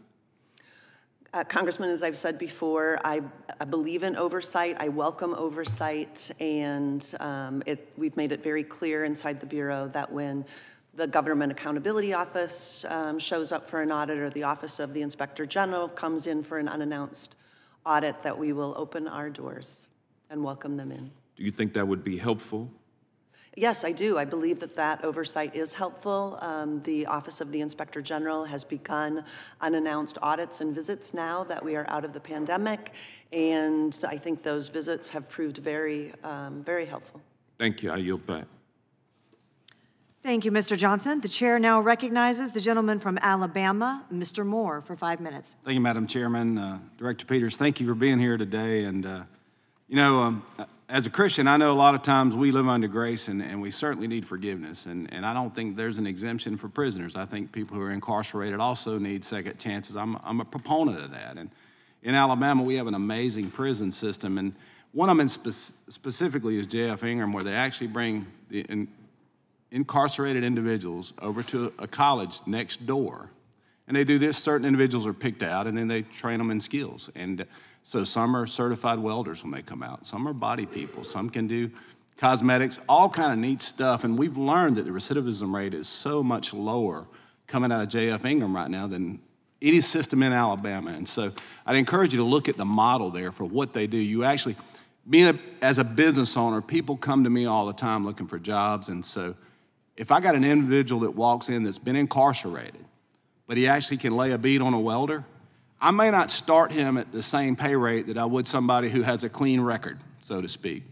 Uh, Congressman, as I've said before, I, I believe in oversight. I welcome oversight, and um, it, we've made it very clear inside the Bureau that when the Government Accountability Office um, shows up for an audit or the Office of the Inspector General comes in for an unannounced audit, that we will open our doors and welcome them in. Do you think that would be helpful? Yes, I do. I believe that that oversight is helpful. Um, The Office of the Inspector General has begun unannounced audits and visits now that we are out of the pandemic, and I think those visits have proved very, um, very helpful. Thank you. I yield back. Thank you, Mr. Johnson. The chair now recognizes the gentleman from Alabama, Mr. Moore, for five minutes. Thank you, Madam Chairman. Uh, Director Peters, thank you for being here today. And, uh, you know, um, as a Christian, I know a lot of times we live under grace and, and we certainly need forgiveness. And, and I don't think there's an exemption for prisoners. I think people who are incarcerated also need second chances. I'm, I'm a proponent of that. And in Alabama, we have an amazing prison system. And one of them spe- specifically is J.F. Ingram, where they actually bring the in, incarcerated individuals over to a college next door. And they do this, certain individuals are picked out, and then they train them in skills. And so some are certified welders when they come out, some are body people, some can do cosmetics, all kind of neat stuff. And we've learned that the recidivism rate is so much lower coming out of JF Ingram right now than any system in Alabama. And so I'd encourage you to look at the model there for what they do. You actually, being a, as a business owner, people come to me all the time looking for jobs. And so if I got an individual that walks in that's been incarcerated, but he actually can lay a bead on a welder, I may not start him at the same pay rate that I would somebody who has a clean record, so to speak.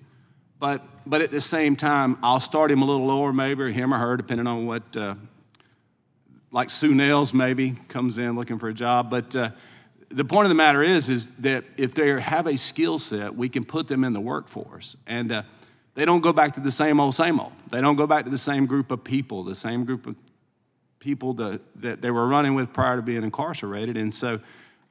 But, but at the same time, I'll start him a little lower, maybe, or him or her, depending on what, uh, like Sue Nehls maybe comes in looking for a job. But uh, the point of the matter is, is that if they have a skill set, we can put them in the workforce. And uh, they don't go back to the same old, same old. They don't go back to the same group of people, the same group of people that, that they were running with prior to being incarcerated. And so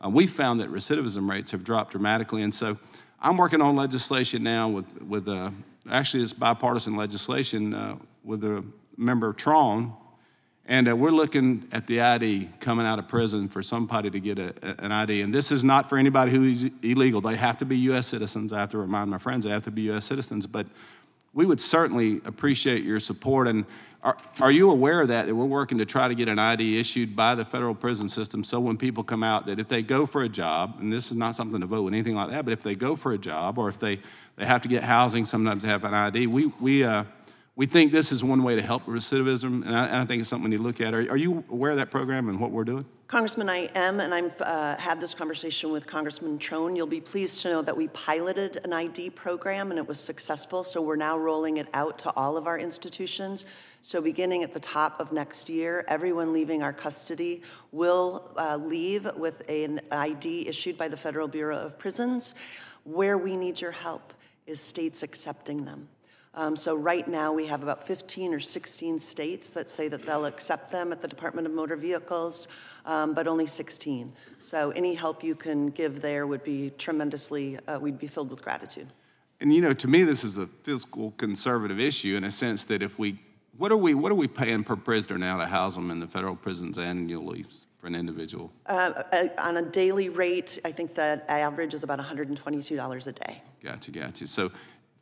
uh, we found that recidivism rates have dropped dramatically. And so I'm working on legislation now with, with uh, actually it's bipartisan legislation uh, with a member of Trone. And uh, we're looking at the ID coming out of prison for somebody to get a, a- an ID. And this is not for anybody who is illegal. They have to be U.S. citizens. I have to remind my friends they have to be U.S. citizens. But we would certainly appreciate your support. And are, are you aware of that, that we're working to try to get an ID issued by the federal prison system so when people come out, that if they go for a job, and this is not something to vote with anything like that, but if they go for a job or if they, they have to get housing, sometimes they have an ID, we, we, uh, we think this is one way to help recidivism, and I, and I think it's something we need to look at. Are, are you aware of that program and what we're doing? Congressman, I am, and I've uh, had this conversation with Congressman Trone. You'll be pleased to know that we piloted an ID program and it was successful, so we're now rolling it out to all of our institutions. So beginning at the top of next year, everyone leaving our custody will uh, leave with an ID issued by the Federal Bureau of Prisons. Where we need your help is states accepting them. Um, so right now, we have about 15 or 16 states that say that they'll accept them at the Department of Motor Vehicles, um, but only 16. So any help you can give there would be tremendously, uh, we'd be filled with gratitude. And you know, to me, this is a fiscal conservative issue in a sense that if we, what are we, what are we paying per prisoner now to house them in the federal prisons annually for an individual? Uh, uh, on a daily rate, I think that average is about $122 a day. Gotcha, gotcha. So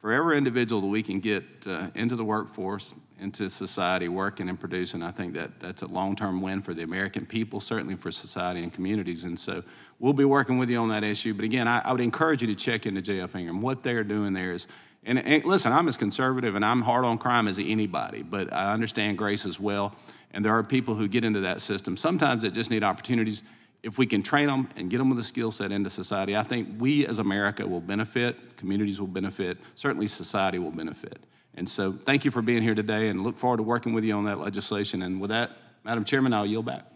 for every individual that we can get uh, into the workforce, into society, working and producing, I think that that's a long-term win for the American people, certainly for society and communities. And so we'll be working with you on that issue. But again, I, I would encourage you to check into JF Ingram. What they're doing there is, and, and listen, I'm as conservative and I'm hard on crime as anybody, but I understand grace as well. And there are people who get into that system. Sometimes that just need opportunities if we can train them and get them with a skill set into society, I think we as America will benefit, communities will benefit, certainly society will benefit. And so thank you for being here today and look forward to working with you on that legislation. And with that, Madam Chairman, I'll yield back.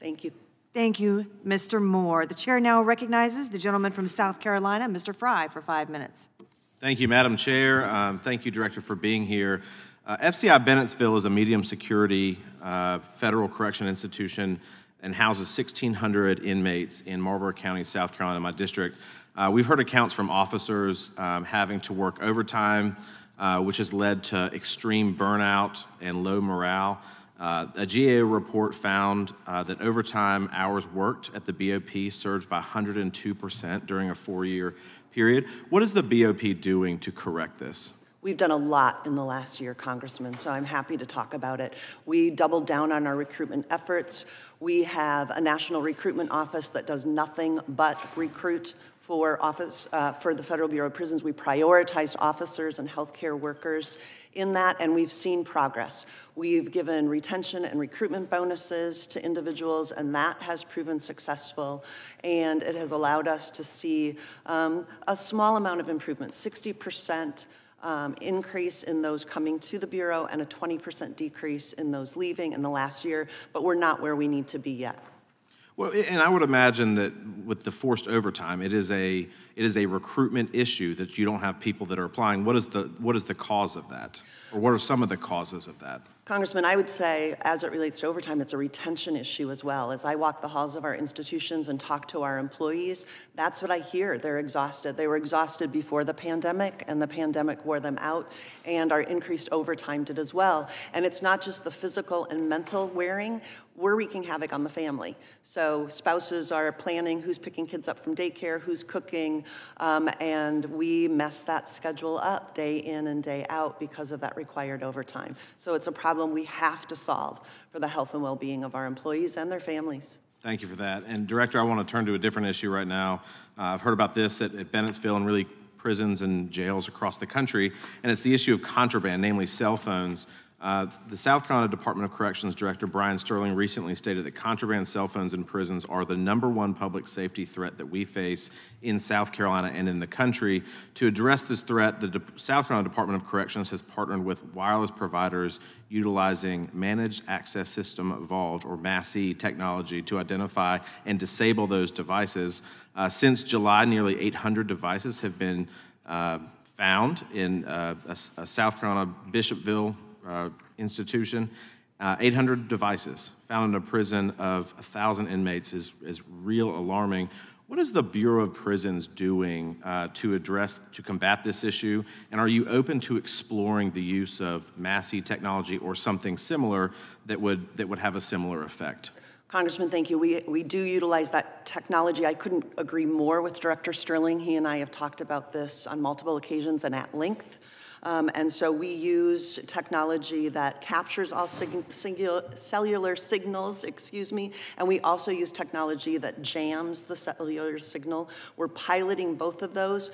Thank you. Thank you, Mr. Moore. The chair now recognizes the gentleman from South Carolina, Mr. Fry, for five minutes. Thank you, Madam Chair. Um, thank you, Director, for being here. Uh, FCI Bennettsville is a medium security uh, federal correction institution and houses 1,600 inmates in Marlboro County, South Carolina, my district. Uh, we've heard accounts from officers um, having to work overtime, uh, which has led to extreme burnout and low morale. Uh, a GAO report found uh, that overtime hours worked at the BOP surged by 102% during a four year period. What is the BOP doing to correct this? We've done a lot in the last year, Congressman, so I'm happy to talk about it. We doubled down on our recruitment efforts. We have a national recruitment office that does nothing but recruit for office uh, for the Federal Bureau of Prisons. We prioritized officers and healthcare workers in that, and we've seen progress. We've given retention and recruitment bonuses to individuals, and that has proven successful. And it has allowed us to see um, a small amount of improvement, 60 percent um, increase in those coming to the Bureau and a 20% decrease in those leaving in the last year, but we're not where we need to be yet. Well, and I would imagine that with the forced overtime, it is a it is a recruitment issue that you don't have people that are applying. What is the what is the cause of that, or what are some of the causes of that? Congressman, I would say, as it relates to overtime, it's a retention issue as well. As I walk the halls of our institutions and talk to our employees, that's what I hear. They're exhausted. They were exhausted before the pandemic, and the pandemic wore them out, and our increased overtime did as well. And it's not just the physical and mental wearing, we're wreaking havoc on the family. So spouses are planning who's picking kids up from daycare, who's cooking, um, and we mess that schedule up day in and day out because of that required overtime. So it's a problem we have to solve for the health and well-being of our employees and their families. Thank you for that. And Director, I want to turn to a different issue right now. Uh, I've heard about this at, at Bennettsville and really prisons and jails across the country, and it's the issue of contraband, namely cell phones. Uh, the South Carolina Department of Corrections Director Bryan Stirling recently stated that contraband cell phones in prisons are the number one public safety threat that we face in South Carolina and in the country. To address this threat, the De South Carolina Department of Corrections has partnered with wireless providers utilizing Managed Access System Evolved, or MASSE technology, to identify and disable those devices. Uh, since July, nearly 800 devices have been uh, found in uh, a, a South Carolina Bishopville uh, institution. Uh, 800 devices found in a prison of 1,000 inmates is, is real alarming. What is the Bureau of Prisons doing uh, to address, to combat this issue? And are you open to exploring the use of MASSE technology or something similar that would, that would have a similar effect? Congressman, thank you. We, we do utilize that technology. I couldn't agree more with Director Stirling. He and I have talked about this on multiple occasions and at length. Um, and so we use technology that captures all cellular signals, excuse me, and we also use technology that jams the cellular signal. We're piloting both of those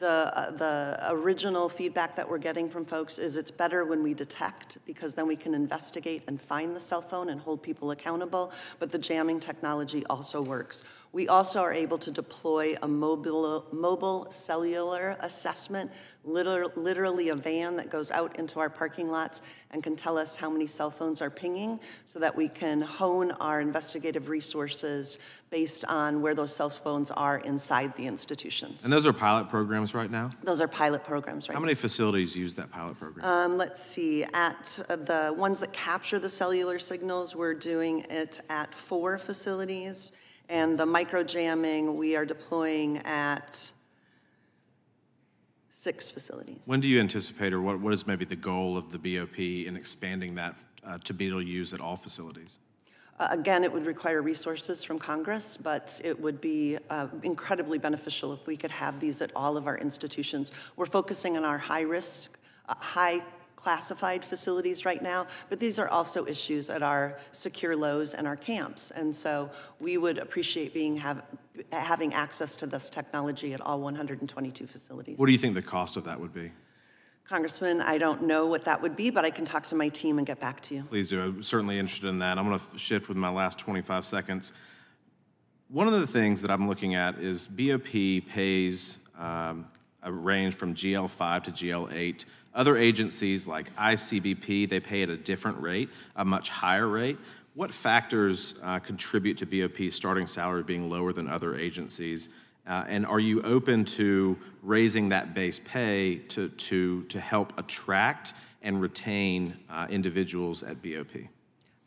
the, uh, the original feedback that we're getting from folks is it's better when we detect because then we can investigate and find the cell phone and hold people accountable, but the jamming technology also works. We also are able to deploy a mobile, mobile cellular assessment, literally a van that goes out into our parking lots and can tell us how many cell phones are pinging so that we can hone our investigative resources based on where those cell phones are inside the institutions. And those are pilot programs right now? Those are pilot programs right How now. many facilities use that pilot program? Um, let's see, at uh, the ones that capture the cellular signals, we're doing it at four facilities. And the micro jamming, we are deploying at six facilities. When do you anticipate, or what, what is maybe the goal of the BOP in expanding that uh, to be able to use at all facilities? Uh, Again, it would require resources from Congress, but it would be uh, incredibly beneficial if we could have these at all of our institutions. We're focusing on our high-risk, uh, high-classified facilities right now, but these are also issues at our secure lows and our camps. And so we would appreciate being, have, having access to this technology at all 122 facilities. What do you think the cost of that would be? Congressman, I don't know what that would be, but I can talk to my team and get back to you. Please do. I'm certainly interested in that. I'm going to shift with my last 25 seconds. One of the things that I'm looking at is BOP pays um, a range from GL5 to GL8. Other agencies like ICBP, they pay at a different rate, a much higher rate. What factors uh, contribute to BOP's starting salary being lower than other agencies? Uh, and are you open to raising that base pay to, to, to help attract and retain uh, individuals at BOP?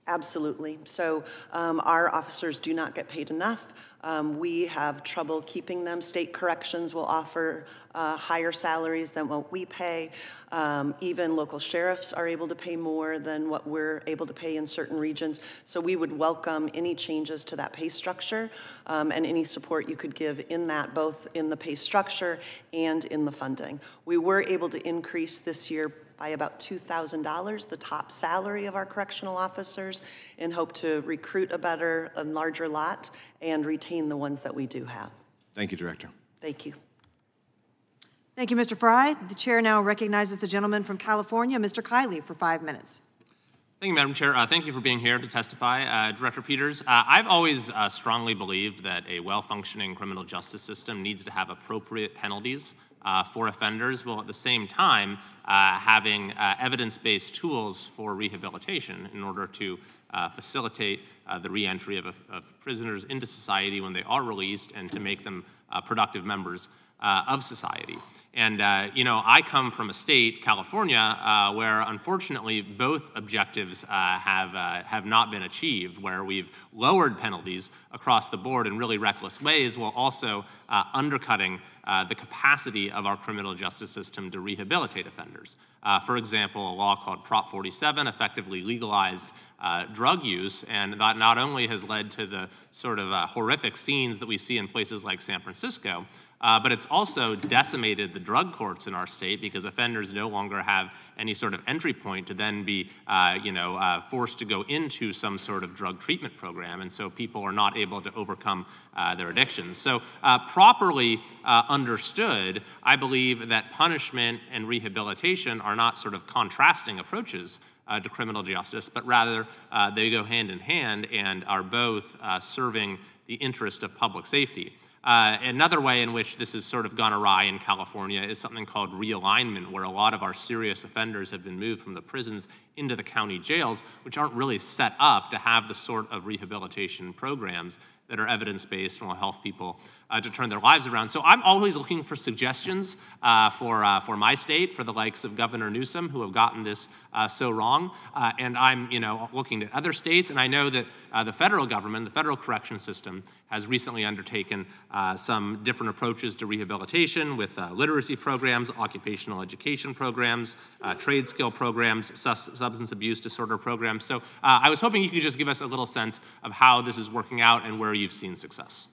Absolutely. So um, our officers do not get paid enough. Um, we have trouble keeping them. State corrections will offer uh, higher salaries than what we pay. Um, even local sheriffs are able to pay more than what we're able to pay in certain regions. So we would welcome any changes to that pay structure um, and any support you could give in that, both in the pay structure and in the funding. We were able to increase this year by about $2,000, the top salary of our correctional officers, in hope to recruit a better and larger lot and retain the ones that we do have. Thank you, Director. Thank you. Thank you, Mr. Fry. The chair now recognizes the gentleman from California, Mr. Kiley, for five minutes. Thank you, Madam Chair. Uh, thank you for being here to testify. Uh, Director Peters, uh, I've always uh, strongly believed that a well-functioning criminal justice system needs to have appropriate penalties uh, for offenders, while at the same time uh, having evidence-based tools for rehabilitation in order to facilitate the reentry of, of, prisoners into society when they are released and to make them productive members of society. And, uh, you know, I come from a state, California, uh, where unfortunately both objectives uh, have, uh, have not been achieved, where we've lowered penalties across the board in really reckless ways while also uh, undercutting uh, the capacity of our criminal justice system to rehabilitate offenders. for example, a law called Prop 47 effectively legalized drug use, and that not only has led to the sort of horrific scenes that we see in places like San Francisco, uh, but it's also decimated the drug courts in our state because offenders no longer have any sort of entry point to then be, uh, you know, uh, forced to go into some sort of drug treatment program, and so people are not able to overcome uh, their addictions. So, uh, properly uh, understood, I believe that punishment and rehabilitation are not sort of contrasting approaches. Uh, to criminal justice, but rather uh, they go hand in hand and are both uh, serving the interest of public safety. Uh, another way in which this has sort of gone awry in California is something called realignment, where a lot of our serious offenders have been moved from the prisons into the county jails, which aren't really set up to have the sort of rehabilitation programs that are evidence-based and will help people uh, to turn their lives around. So I'm always looking for suggestions uh, for, uh, for my state, for the likes of Governor Newsom, who have gotten this uh, so wrong. Uh, and I'm, you know, looking at other states, and I know that uh, the federal government, the federal correction system, has recently undertaken some different approaches to rehabilitation with literacy programs, occupational education programs, trade skill programs, substance abuse disorder programs. So I was hoping you could just give us a little sense of how this is working out and where you've seen success.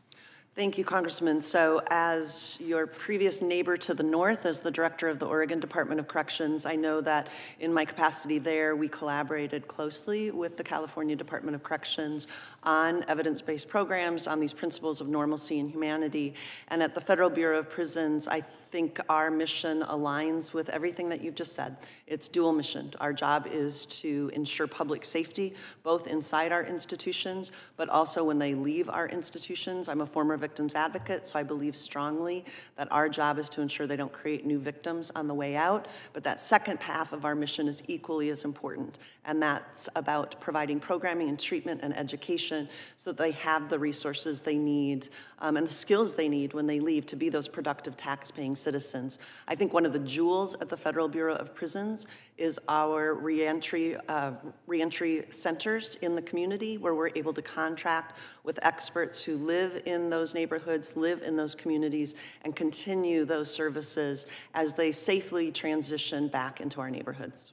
Thank you, Congressman. So as your previous neighbor to the north, as the director of the Oregon Department of Corrections, I know that in my capacity there, we collaborated closely with the California Department of Corrections on evidence-based programs, on these principles of normalcy and humanity. And at the Federal Bureau of Prisons, I think our mission aligns with everything that you've just said. It's dual mission. Our job is to ensure public safety, both inside our institutions, but also when they leave our institutions. I'm a former victim victims advocate, so I believe strongly that our job is to ensure they don't create new victims on the way out. But that second half of our mission is equally as important, and that's about providing programming and treatment and education so that they have the resources they need um, and the skills they need when they leave to be those productive tax-paying citizens. I think one of the jewels at the Federal Bureau of Prisons is our reentry uh, reentry centers in the community where we're able to contract with experts who live in those neighborhoods, live in those communities, and continue those services as they safely transition back into our neighborhoods.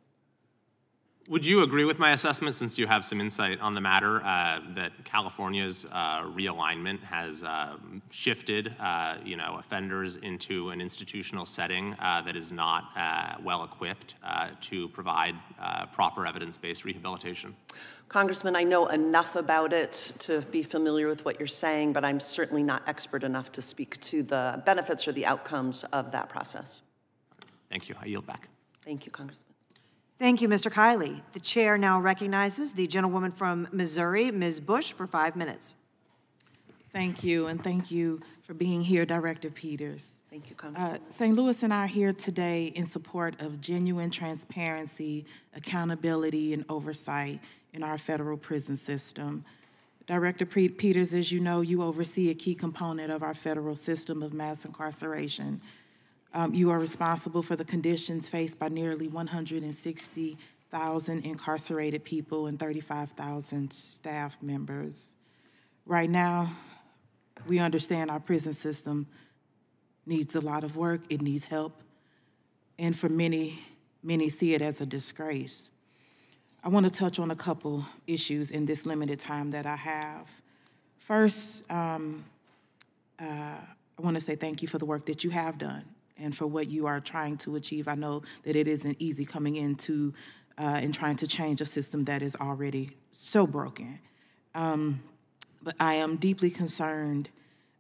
Would you agree with my assessment, since you have some insight on the matter, uh, that California's uh, realignment has uh, shifted, uh, you know, offenders into an institutional setting uh, that is not uh, well equipped to provide proper evidence-based rehabilitation? Congressman, I know enough about it to be familiar with what you're saying, but I'm certainly not expert enough to speak to the benefits or the outcomes of that process. Thank you. I yield back. Thank you, Congressman. Thank you, Mr. Kiley. The chair now recognizes the gentlewoman from Missouri, Ms. Bush, for five minutes. Thank you, and thank you for being here, Director Peters. Thank you, Congressman. Uh, St. Louis and I are here today in support of genuine transparency, accountability, and oversight in our federal prison system. Director Peters, as you know, you oversee a key component of our federal system of mass incarceration, um, you are responsible for the conditions faced by nearly 160,000 incarcerated people and 35,000 staff members. Right now, we understand our prison system needs a lot of work, it needs help, and for many, many see it as a disgrace. I want to touch on a couple issues in this limited time that I have. First, um, uh, I want to say thank you for the work that you have done and for what you are trying to achieve. I know that it isn't easy coming into uh, and trying to change a system that is already so broken. Um, but I am deeply concerned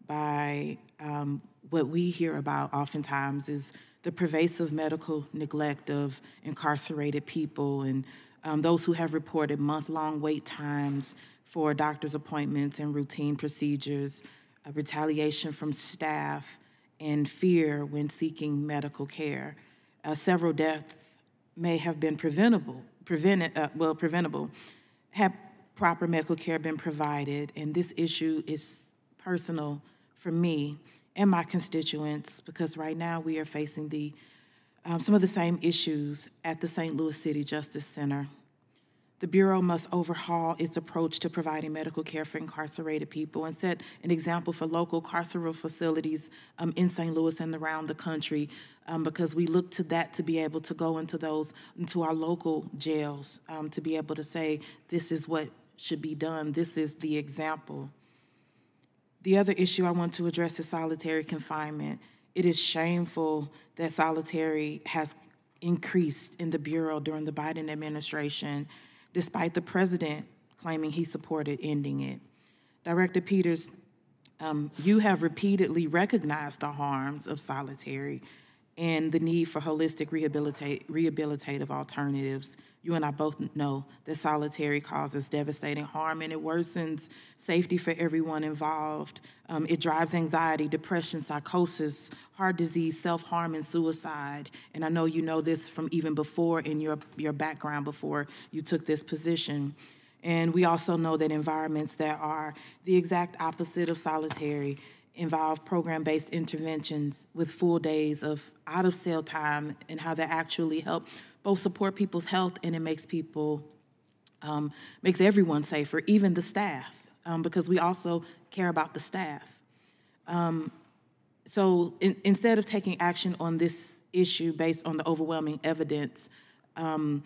by um, what we hear about oftentimes is the pervasive medical neglect of incarcerated people and um, those who have reported month-long wait times for doctor's appointments and routine procedures, uh, retaliation from staff, and fear when seeking medical care. Uh, several deaths may have been preventable, prevented, uh, well, preventable, had proper medical care been provided. And this issue is personal for me and my constituents because right now we are facing the um, some of the same issues at the St. Louis City Justice Center. The Bureau must overhaul its approach to providing medical care for incarcerated people and set an example for local carceral facilities um, in St. Louis and around the country um, because we look to that to be able to go into those, into our local jails, um, to be able to say, this is what should be done, this is the example. The other issue I want to address is solitary confinement. It is shameful that solitary has increased in the Bureau during the Biden administration despite the president claiming he supported ending it. Director Peters, um, you have repeatedly recognized the harms of solitary and the need for holistic rehabilitative alternatives. You and I both know that solitary causes devastating harm and it worsens safety for everyone involved. Um, it drives anxiety, depression, psychosis, heart disease, self harm, and suicide. And I know you know this from even before in your, your background, before you took this position. And we also know that environments that are the exact opposite of solitary involve program-based interventions with full days of out-of-cell time and how that actually help both support people's health and it makes people, um, makes everyone safer, even the staff, um, because we also care about the staff. Um, so in, instead of taking action on this issue based on the overwhelming evidence, um,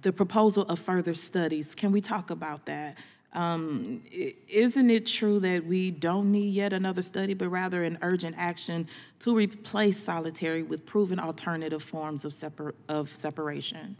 the proposal of further studies, can we talk about that? Um, isn't it true that we don't need yet another study, but rather an urgent action to replace solitary with proven alternative forms of, separ- of separation?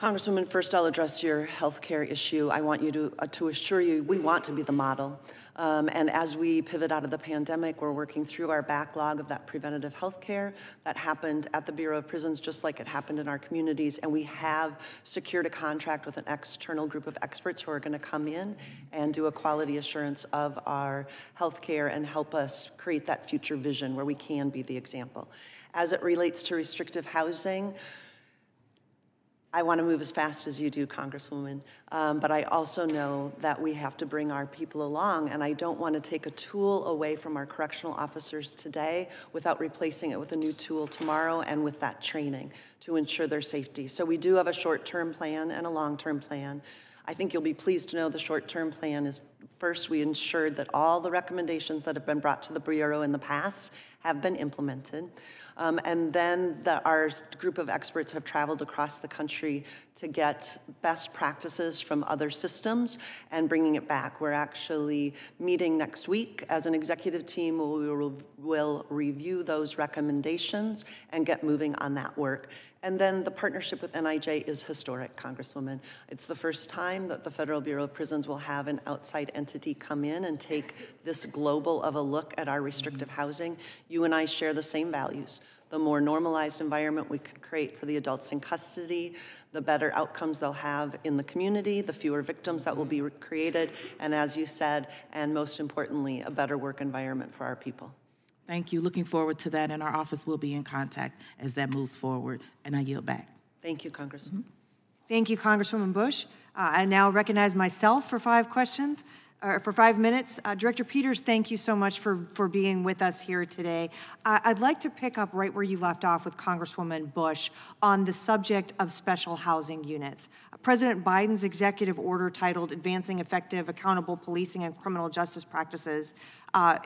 Congresswoman, first I'll address your health care issue. I want you to, uh, to assure you we want to be the model. Um, and as we pivot out of the pandemic, we're working through our backlog of that preventative health care that happened at the Bureau of Prisons just like it happened in our communities. And we have secured a contract with an external group of experts who are going to come in and do a quality assurance of our health care and help us create that future vision where we can be the example. As it relates to restrictive housing, I want to move as fast as you do, Congresswoman, um, but I also know that we have to bring our people along, and I don't want to take a tool away from our correctional officers today without replacing it with a new tool tomorrow and with that training to ensure their safety. So we do have a short-term plan and a long-term plan. I think you'll be pleased to know the short-term plan is first we ensured that all the recommendations that have been brought to the Bureau in the past have been implemented. Um, and then the, our group of experts have traveled across the country to get best practices from other systems and bringing it back. We're actually meeting next week as an executive team. We will, will review those recommendations and get moving on that work. And then the partnership with NIJ is historic, Congresswoman. It's the first time that the Federal Bureau of Prisons will have an outside entity come in and take this global of a look at our restrictive housing. You and I share the same values. The more normalized environment we can create for the adults in custody, the better outcomes they'll have in the community, the fewer victims that will be created, and as you said, and most importantly, a better work environment for our people. Thank you. Looking forward to that, and our office will be in contact as that moves forward. And I yield back. Thank you, Congresswoman. Thank you, Congresswoman Bush. Uh, I now recognize myself for five questions, or for five minutes. Uh, Director Peters, thank you so much for, for being with us here today. Uh, I'd like to pick up right where you left off with Congresswoman Bush on the subject of special housing units. President Biden's executive order titled Advancing Effective, Accountable Policing and Criminal Justice Practices uh,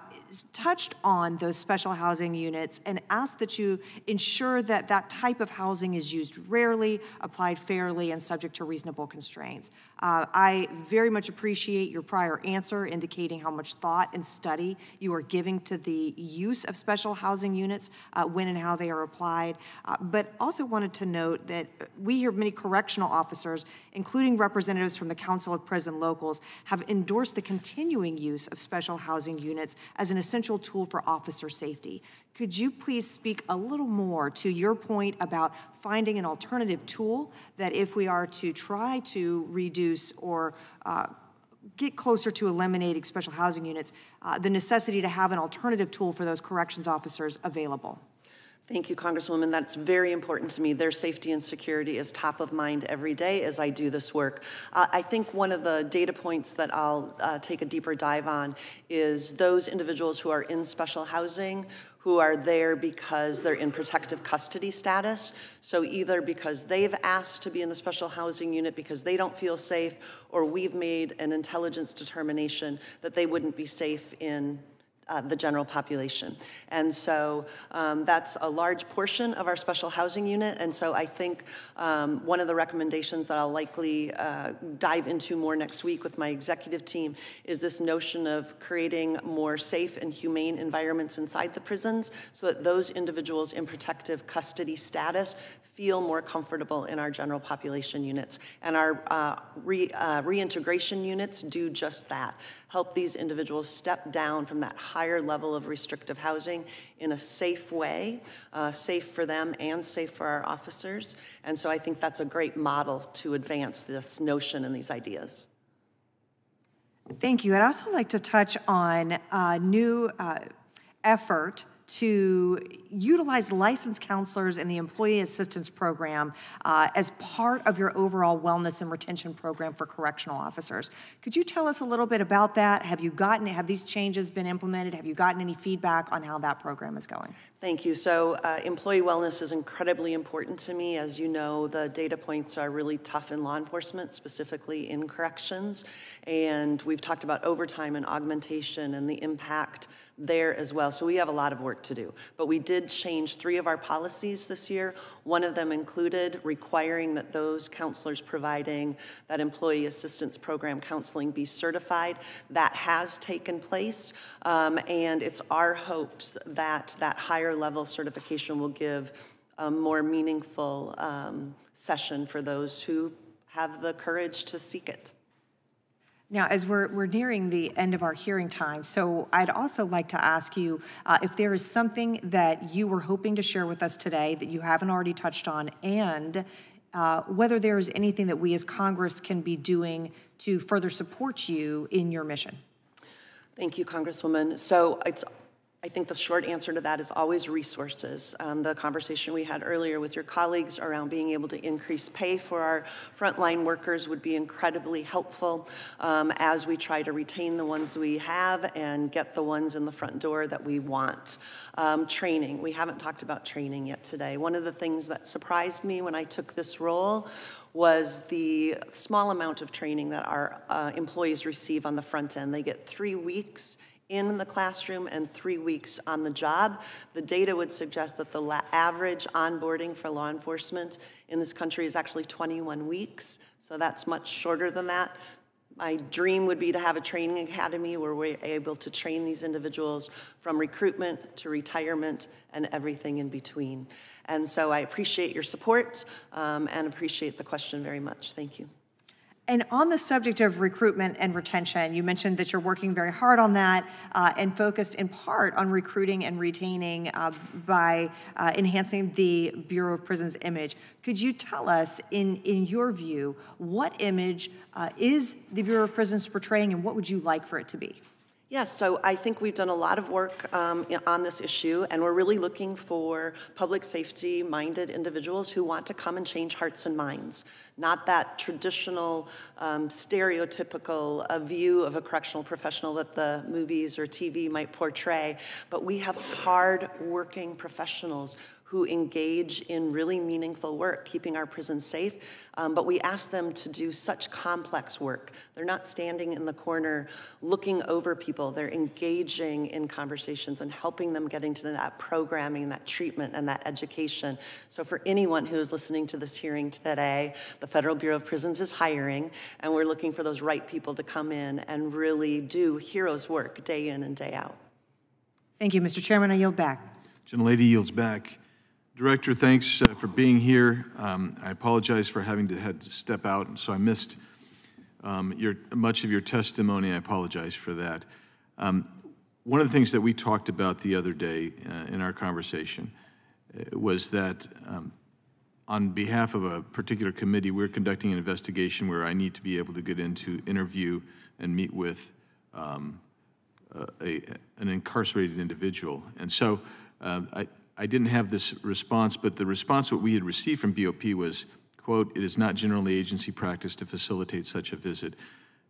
touched on those special housing units and asked that you ensure that that type of housing is used rarely, applied fairly, and subject to reasonable constraints. Uh, I very much appreciate your prior answer indicating how much thought and study you are giving to the use of special housing units, uh, when and how they are applied. Uh, but also wanted to note that we hear many correctional officers, including representatives from the Council of Prison Locals, have endorsed the continuing use of special housing units as an essential tool for officer safety. Could you please speak a little more to your point about finding an alternative tool that if we are to try to reduce or uh, get closer to eliminating special housing units, uh, the necessity to have an alternative tool for those corrections officers available? Thank you, Congresswoman. That's very important to me. Their safety and security is top of mind every day as I do this work. Uh, I think one of the data points that I'll uh, take a deeper dive on is those individuals who are in special housing who are there because they're in protective custody status. So either because they've asked to be in the special housing unit because they don't feel safe, or we've made an intelligence determination that they wouldn't be safe in uh, the general population. And so um, that's a large portion of our special housing unit. And so I think um, one of the recommendations that I'll likely uh, dive into more next week with my executive team is this notion of creating more safe and humane environments inside the prisons so that those individuals in protective custody status feel more comfortable in our general population units. And our uh, re, uh, reintegration units do just that help these individuals step down from that higher level of restrictive housing in a safe way, uh, safe for them and safe for our officers. And so I think that's a great model to advance this notion and these ideas. Thank you. I'd also like to touch on a new uh, effort to utilize licensed counselors in the Employee Assistance Program uh, as part of your overall wellness and retention program for correctional officers. Could you tell us a little bit about that? Have you gotten, have these changes been implemented? Have you gotten any feedback on how that program is going? Thank you. So uh, employee wellness is incredibly important to me. As you know, the data points are really tough in law enforcement, specifically in corrections. And we've talked about overtime and augmentation and the impact there as well. So we have a lot of work to do. But we did change three of our policies this year. One of them included requiring that those counselors providing that employee assistance program counseling be certified. That has taken place. Um, and it's our hopes that that higher level certification will give a more meaningful um, session for those who have the courage to seek it. Now, as we're, we're nearing the end of our hearing time, so I'd also like to ask you uh, if there is something that you were hoping to share with us today that you haven't already touched on, and uh, whether there is anything that we as Congress can be doing to further support you in your mission. Thank you, Congresswoman. So it's I think the short answer to that is always resources. Um, the conversation we had earlier with your colleagues around being able to increase pay for our frontline workers would be incredibly helpful um, as we try to retain the ones we have and get the ones in the front door that we want. Um, training, we haven't talked about training yet today. One of the things that surprised me when I took this role was the small amount of training that our uh, employees receive on the front end. They get three weeks in the classroom and three weeks on the job. The data would suggest that the average onboarding for law enforcement in this country is actually 21 weeks, so that's much shorter than that. My dream would be to have a training academy where we're able to train these individuals from recruitment to retirement and everything in between. And so I appreciate your support um, and appreciate the question very much. Thank you. And on the subject of recruitment and retention, you mentioned that you're working very hard on that uh, and focused in part on recruiting and retaining uh, by uh, enhancing the Bureau of Prisons image. Could you tell us, in, in your view, what image uh, is the Bureau of Prisons portraying and what would you like for it to be? Yes, so I think we've done a lot of work um, on this issue, and we're really looking for public safety minded individuals who want to come and change hearts and minds. Not that traditional, um, stereotypical uh, view of a correctional professional that the movies or TV might portray, but we have hard working professionals who engage in really meaningful work, keeping our prisons safe. Um, but we ask them to do such complex work. They're not standing in the corner looking over people, they're engaging in conversations and helping them get into that programming, that treatment, and that education. So, for anyone who is listening to this hearing today, the Federal Bureau of Prisons is hiring, and we're looking for those right people to come in and really do heroes' work day in and day out. Thank you, Mr. Chairman. I yield back. Gentlelady yields back. Director, thanks uh, for being here. Um, I apologize for having to had to step out, so I missed um, your much of your testimony. I apologize for that. Um, one of the things that we talked about the other day uh, in our conversation uh, was that um, on behalf of a particular committee, we're conducting an investigation where I need to be able to get into interview and meet with um, a, an incarcerated individual. And so uh, I, I didn't have this response, but the response that we had received from BOP was, quote, it is not generally agency practice to facilitate such a visit,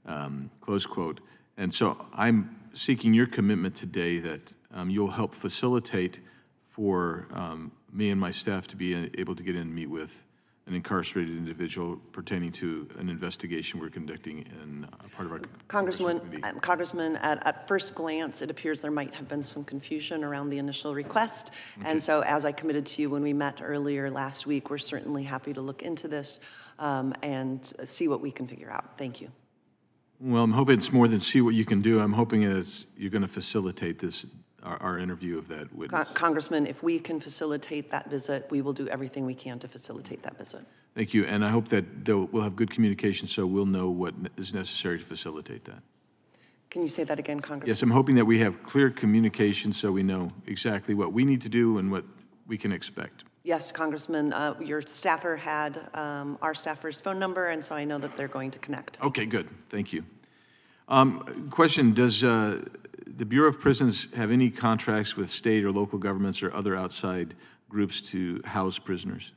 um, close quote. And so I'm seeking your commitment today that um, you'll help facilitate for um, me and my staff to be able to get in and meet with an incarcerated individual pertaining to an investigation we're conducting in uh, part of our Congressman, um, Congressman, at, at first glance, it appears there might have been some confusion around the initial request. Okay. And so, as I committed to you when we met earlier last week, we're certainly happy to look into this um, and see what we can figure out. Thank you. Well, I'm hoping it's more than see what you can do. I'm hoping it's you're going to facilitate this our, our interview of that witness. Congressman, if we can facilitate that visit, we will do everything we can to facilitate that visit. Thank you, and I hope that we'll have good communication so we'll know what is necessary to facilitate that. Can you say that again, Congressman? Yes, I'm hoping that we have clear communication so we know exactly what we need to do and what we can expect. Yes, Congressman, uh, your staffer had um, our staffer's phone number, and so I know that they're going to connect. Okay, good. Thank you. Um, question, does uh, the Bureau of Prisons have any contracts with state or local governments or other outside groups to house prisoners?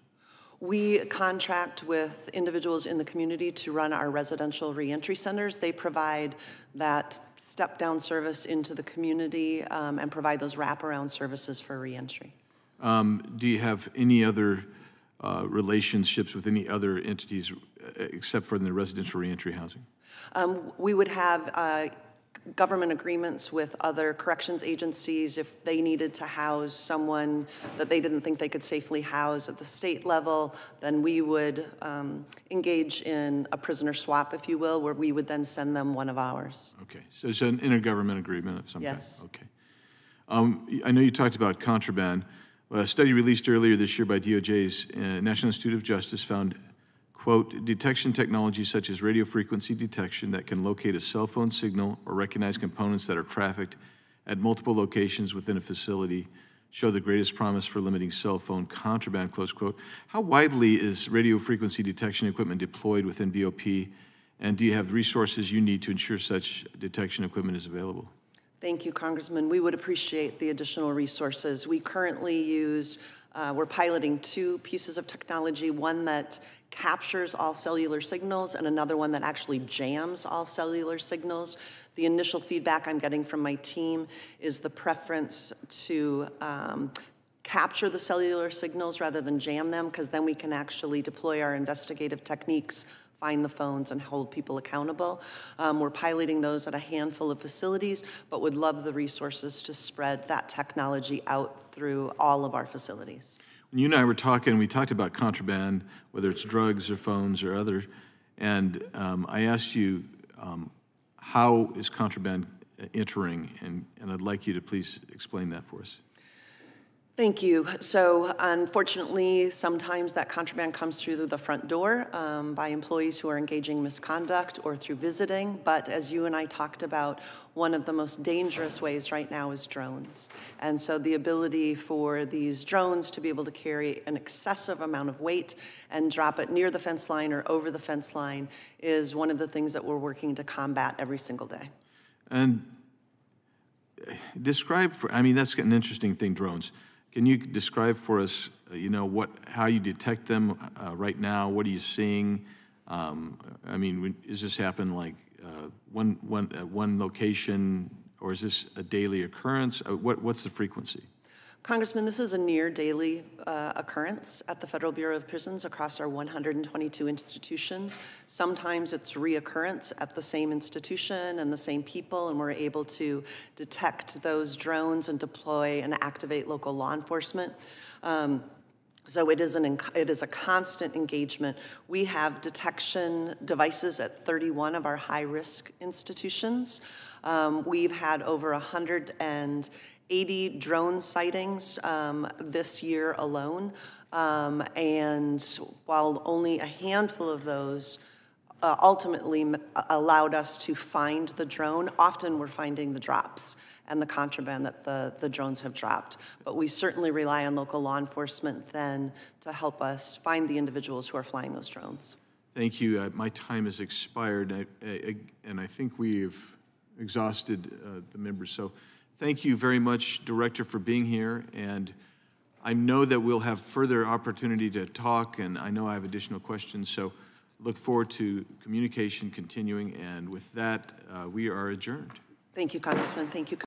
We contract with individuals in the community to run our residential reentry centers. They provide that step down service into the community um, and provide those wraparound services for reentry. Um, do you have any other uh, relationships with any other entities uh, except for the residential reentry housing? Um, we would have uh, government agreements with other corrections agencies if they needed to house someone that they didn't think they could safely house at the state level, then we would um, engage in a prisoner swap, if you will, where we would then send them one of ours. Okay, so it's an intergovernment agreement of some yes. kind? Okay. Um, I know you talked about contraband. A study released earlier this year by DOJ's uh, National Institute of Justice found, quote, detection technology such as radio frequency detection that can locate a cell phone signal or recognize components that are trafficked at multiple locations within a facility show the greatest promise for limiting cell phone contraband, close quote. How widely is radio frequency detection equipment deployed within BOP? And do you have the resources you need to ensure such detection equipment is available? Thank you, Congressman. We would appreciate the additional resources. We currently use, uh, we're piloting two pieces of technology, one that captures all cellular signals and another one that actually jams all cellular signals. The initial feedback I'm getting from my team is the preference to um, capture the cellular signals rather than jam them, because then we can actually deploy our investigative techniques find the phones and hold people accountable. Um, we're piloting those at a handful of facilities, but would love the resources to spread that technology out through all of our facilities. When you and I were talking, we talked about contraband, whether it's drugs or phones or others, and um, I asked you, um, how is contraband entering? And, and I'd like you to please explain that for us. Thank you. So unfortunately, sometimes that contraband comes through the front door um, by employees who are engaging misconduct or through visiting. But as you and I talked about, one of the most dangerous ways right now is drones. And so the ability for these drones to be able to carry an excessive amount of weight and drop it near the fence line or over the fence line is one of the things that we're working to combat every single day. And describe for, I mean, that's an interesting thing, drones. Can you describe for us, uh, you know, what, how you detect them uh, right now? What are you seeing? Um, I mean, when, is this happen like uh, one, one, uh, one location, or is this a daily occurrence? Uh, what, what's the frequency? Congressman, this is a near daily uh, occurrence at the Federal Bureau of Prisons across our 122 institutions. Sometimes it's reoccurrence at the same institution and the same people, and we're able to detect those drones and deploy and activate local law enforcement. Um, so it is, an, it is a constant engagement. We have detection devices at 31 of our high-risk institutions. Um, we've had over 180 drone sightings um, this year alone. Um, and while only a handful of those uh, ultimately allowed us to find the drone. Often we're finding the drops and the contraband that the, the drones have dropped. But we certainly rely on local law enforcement then to help us find the individuals who are flying those drones. Thank you. Uh, my time has expired, I, I, and I think we've exhausted uh, the members. So thank you very much, Director, for being here. And I know that we'll have further opportunity to talk, and I know I have additional questions. So look forward to communication continuing. And with that, uh, we are adjourned. Thank you, Congressman. Thank you.